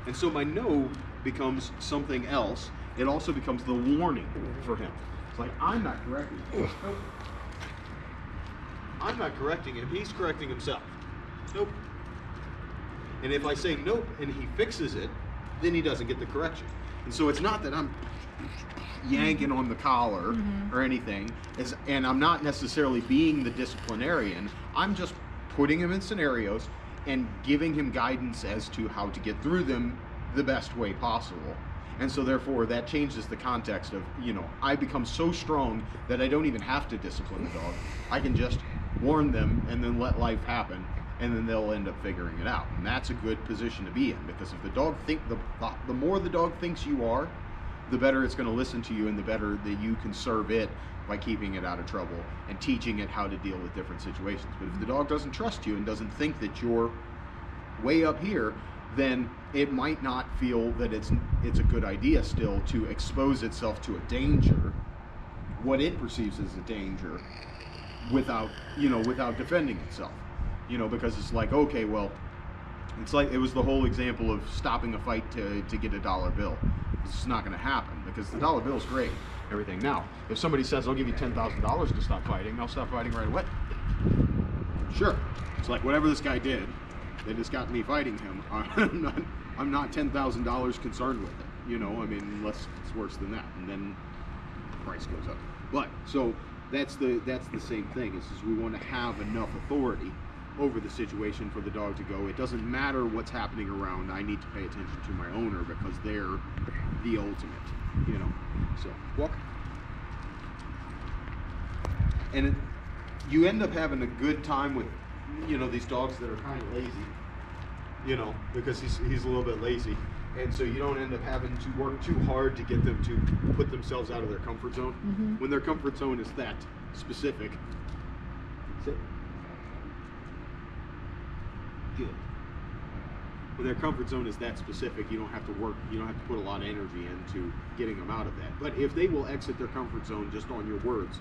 And so my no becomes something else. It also becomes the warning for him. It's like, I'm not correcting him. Nope. I'm not correcting him. He's correcting himself. Nope. And if I say nope and he fixes it, then he doesn't get the correction. And so it's not that I'm yanking on the collar mm-hmm. or anything, it's, and I'm not necessarily being the disciplinarian. I'm just putting him in scenarios and giving him guidance as to how to get through them the best way possible. And so therefore that changes the context of, you know, I become so strong that I don't even have to discipline the dog. I can just warn them and then let life happen and then they'll end up figuring it out. And that's a good position to be in because if the dog think the the more the dog thinks you are, the better it's going to listen to you and the better that you can serve it by keeping it out of trouble and teaching it how to deal with different situations. But if the dog doesn't trust you and doesn't think that you're way up here, then it might not feel that it's it's a good idea still to expose itself to a danger, what it perceives as a danger, without you know without defending itself, you know because it's like okay well, it's like it was the whole example of stopping a fight to to get a dollar bill. It's not going to happen because the dollar bill is great, everything. Now if somebody says I'll give you ten thousand dollars to stop fighting, I'll stop fighting right away. Sure, it's like whatever this guy did that has got me fighting him. I'm not, I'm not ten thousand dollars concerned with it. You know, I mean, unless it's worse than that, and then the price goes up. But so that's the that's the same thing. Is, is we want to have enough authority over the situation for the dog to go. It doesn't matter what's happening around. I need to pay attention to my owner because they're the ultimate. You know. So walk. And it, you end up having a good time with you know these dogs that are kind of lazy you know because he's he's a little bit lazy. And so you don't end up having to work too hard to get them to put themselves out of their comfort zone. Mhm. when their comfort zone is that specific. Sit. Good. When their comfort zone is that specific you don't have to work you don't have to put a lot of energy into getting them out of that. But if they will exit their comfort zone just on your words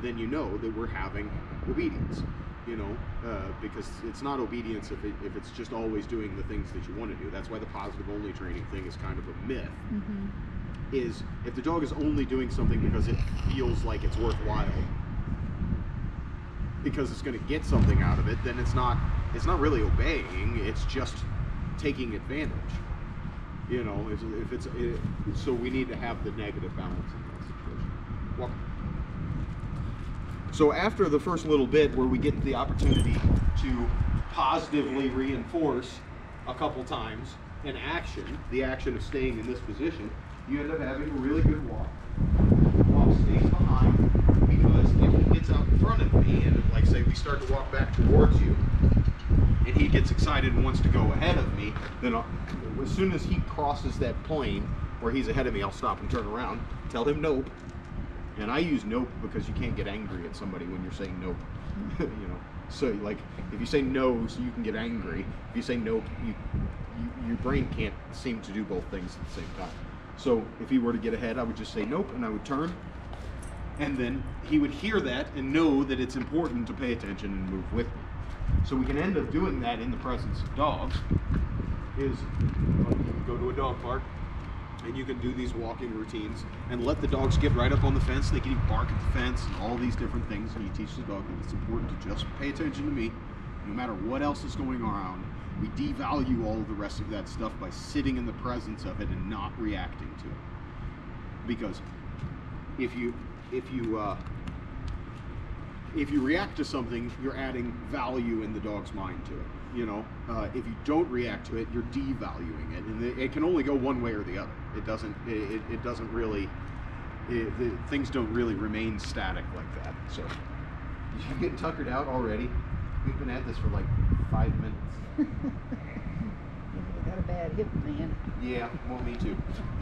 then you know that we're having obedience you know uh, because it's not obedience if, it, if it's just always doing the things that you want to do that's why the positive only training thing is kind of a myth Mhm. is if the dog is only doing something because it feels like it's worthwhile because it's going to get something out of it then it's not it's not really obeying it's just taking advantage you know if, if it's it, so we need to have the negative balance in that situation Walk. So after the first little bit where we get the opportunity to positively reinforce a couple times an action the action of staying in this position you end up having a really good walk. While stays behind because if he gets out in front of me and like say we start to walk back towards you and he gets excited and wants to go ahead of me then I'll, as soon as he crosses that plane where he's ahead of me I'll stop and turn around tell him nope and I use nope because you can't get angry at somebody when you're saying nope you know so like if you say no so you can get angry if you say nope you, you your brain can't seem to do both things at the same time so if he were to get ahead I would just say nope and I would turn and then he would hear that and know that it's important to pay attention and move with me. So we can end up doing that in the presence of dogs. Is like you can go to a dog park and you can do these walking routines and let the dogs get right up on the fence. They can even bark at the fence and all these different things. And you teach the dog that it's important to just pay attention to me, no matter what else is going around. We devalue all of the rest of that stuff by sitting in the presence of it and not reacting to it. Because if you if you uh, if you react to something, you're adding value in the dog's mind to it. You know, uh, if you don't react to it, you're devaluing it, and it, it can only go one way or the other. It doesn't. It, it, it doesn't really. It, the, things don't really remain static like that. So, you're getting tuckered out already? We've been at this for like five minutes. I got a bad hip, man. Yeah, well, me too.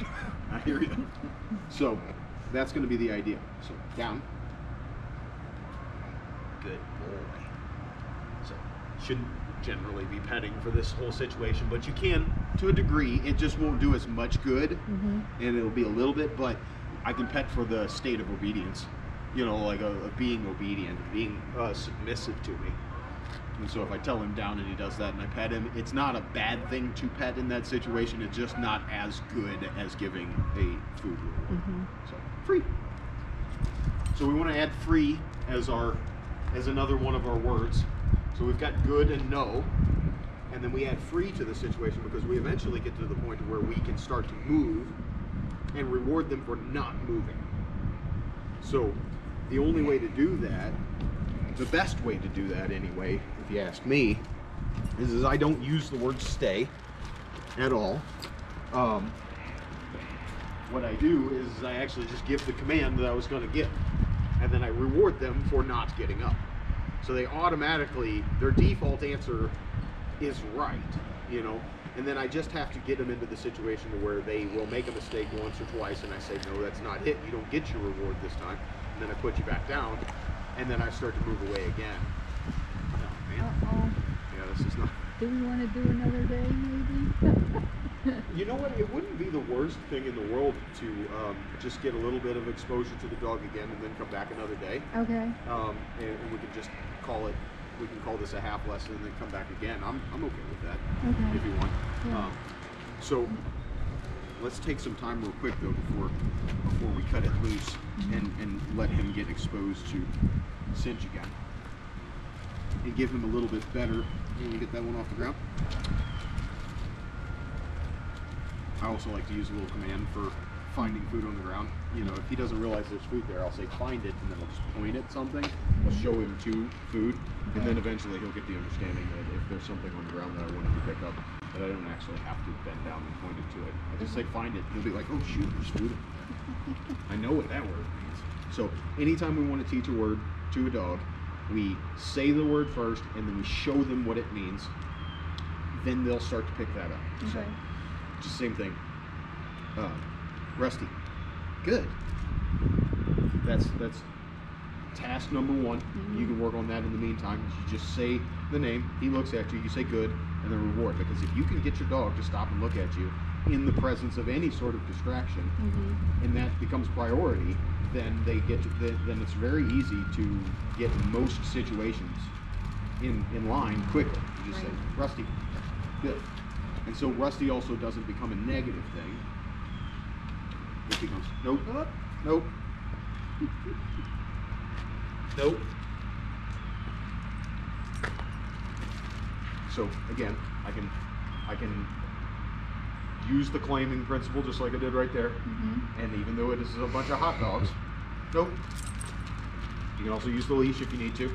I hear you. So, that's going to be the idea. So, down. Good boy. So, shouldn't generally be petting for this whole situation, but you can to a degree. It just won't do as much good, Mm-hmm. and it'll be a little bit, but I can pet for the state of obedience. You know, like a, of being obedient, being uh, submissive to me. And so if I tell him down and he does that and I pet him, it's not a bad thing to pet in that situation. It's just not as good as giving a food reward. Mhm. So free. So we want to add free as our as another one of our words. So we've got good and no, and then we add free to the situation because we eventually get to the point where we can start to move and reward them for not moving. So the only way to do that, the best way to do that anyway, if you ask me, is, is I don't use the word stay at all. Um, what I do is I actually just give the command that I was going to give, and then I reward them for not getting up. So they automatically, their default answer is right, you know. And then I just have to get them into the situation to where they will make a mistake once or twice, and I say, no, that's not it. You don't get your reward this time. And then I put you back down, and then I start to move away again. Oh, man. Uh-oh. Yeah, this is not. Do we want to do another day, maybe? You know what? It wouldn't be the worst thing in the world to um, just get a little bit of exposure to the dog again, and then come back another day. okay. Um, and, and we can just call it. We can call this a half lesson, and then come back again. I'm I'm okay with that Okay. if you want. Yeah. Um, so let's take some time real quick though before before we cut it loose and and let him get exposed to cinch again, and give him a little bit better. Can you get that one off the ground? I also like to use a little command for finding food on the ground. You know, if he doesn't realize there's food there, I'll say find it, and then I'll just point at something. I'll show him to food, and then eventually he'll get the understanding that if there's something on the ground that I want him to pick up, that I don't actually have to bend down and point it to it. I just say find it. He'll be like, oh shoot, there's food. I know what that word means. So anytime we want to teach a word to a dog, we say the word first, and then we show them what it means. Then they'll start to pick that up. So, Okay. just same thing. Uh, Rusty. Good. That's that's task number one. You can work on that in the meantime. You just say the name. He looks at you. You say good, and then reward. Because if you can get your dog to stop and look at you in the presence of any sort of distraction, Mm-hmm. and that becomes priority, then they get to, then, then it's very easy to get most situations in in line quickly. You just say Rusty. Good. And so Rusty also doesn't become a negative thing. Nope, nope, nope. So again, I can I can use the claiming principle just like I did right there. Mm-hmm. And even though it is a bunch of hot dogs, nope. You can also use the leash if you need to.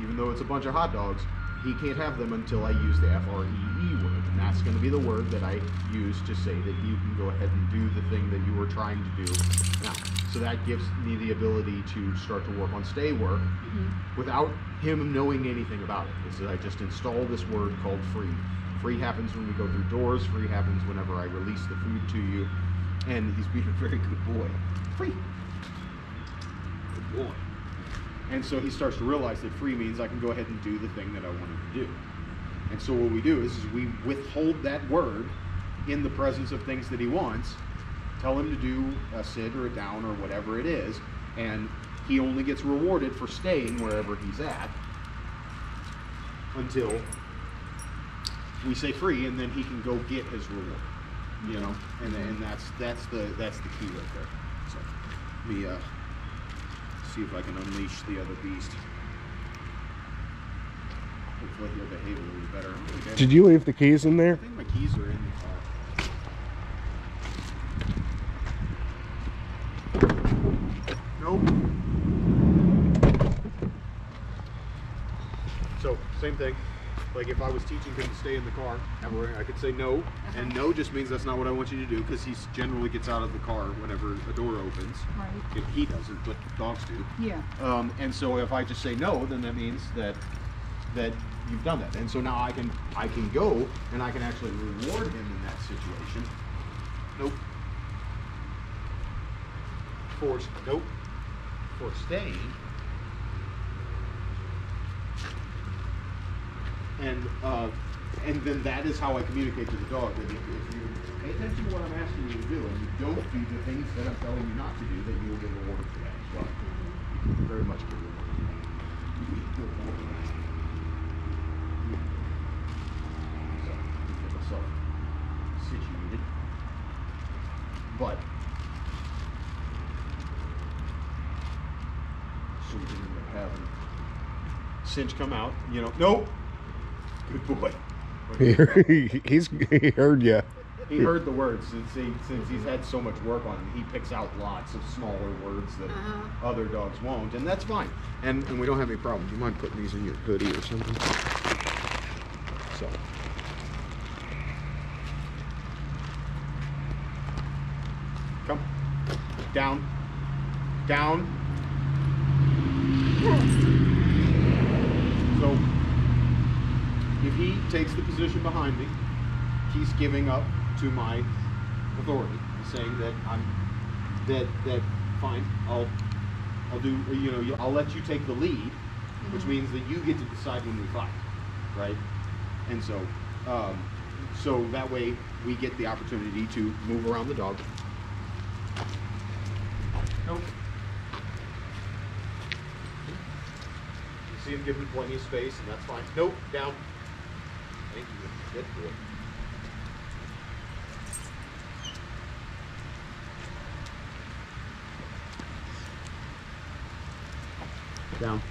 Even though it's a bunch of hot dogs, he can't have them until I use the F R E E word. And that's going to be the word that I use to say that you can go ahead and do the thing that you were trying to do now. So that gives me the ability to start to work on stay work mm-hmm. without him knowing anything about it. Is that I just install this word called free. Free happens when we go through doors. Free happens whenever I release the food to you. And he's being a very good boy. Free. Good boy. And so he starts to realize that free means I can go ahead and do the thing that I want him to do. And so what we do is, is we withhold that word in the presence of things that he wants, tell him to do a sit or a down or whatever it is, and he only gets rewarded for staying wherever he's at until we say free, and then he can go get his reward. You know, and and that's that's the that's the key right there. So me uh, see if I can unleash the other beast. Hopefully he'll behave a little better. I don't think I- Did you leave the keys in there? I think my keys are in the car. Nope. So, same thing. Like if I was teaching him to stay in the car, I could say no, and no just means that's not what I want you to do because he generally gets out of the car whenever a door opens. Right. If he doesn't, but dogs do. Yeah. Um, and so if I just say no, then that means that that you've done that. And so now I can I can go and I can actually reward him in that situation. Nope. For nope. For staying. And uh, and then that is how I communicate to the dog that if, if you pay attention to what I'm asking you to do and you don't do the things that I'm telling you not to do, then you will get rewarded for that as well. Very much get rewarded for that. You get. So, get myself situated. But so we end up having cinch come out, you know, nope. Good boy. He, he's he heard you. He heard the words since, he, since he's had so much work on him. He picks out lots of smaller words that Uh-huh. other dogs won't, and that's fine. And and we don't have any problems. You mind putting these in your hoodie or something? So. Come. Down. Down. So if he takes the position behind me, he's giving up to my authority, He's saying that I'm that that fine. I'll I'll do you know I'll let you take the lead, which means that you get to decide when we fight, right? And so um, so that way we get the opportunity to move around the dog. Nope. You see him giving plenty of space, and that's fine. Nope, down. Thank you. Good boy. Down.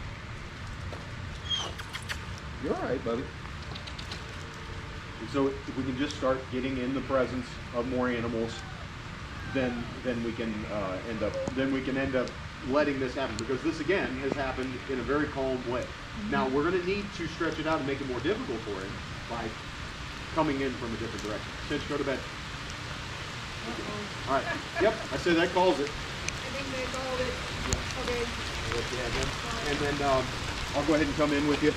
You're all right, buddy. And so if we can just start getting in the presence of more animals, then then we can uh, end up then we can end up letting this happen because this again has happened in a very calm way. Now we're going to need to stretch it out and make it more difficult for him by coming in from a different direction. Cinch, go to bed. All right. Yep. I say that calls it. I think they called it. Okay. And then um, I'll go ahead and come in with you.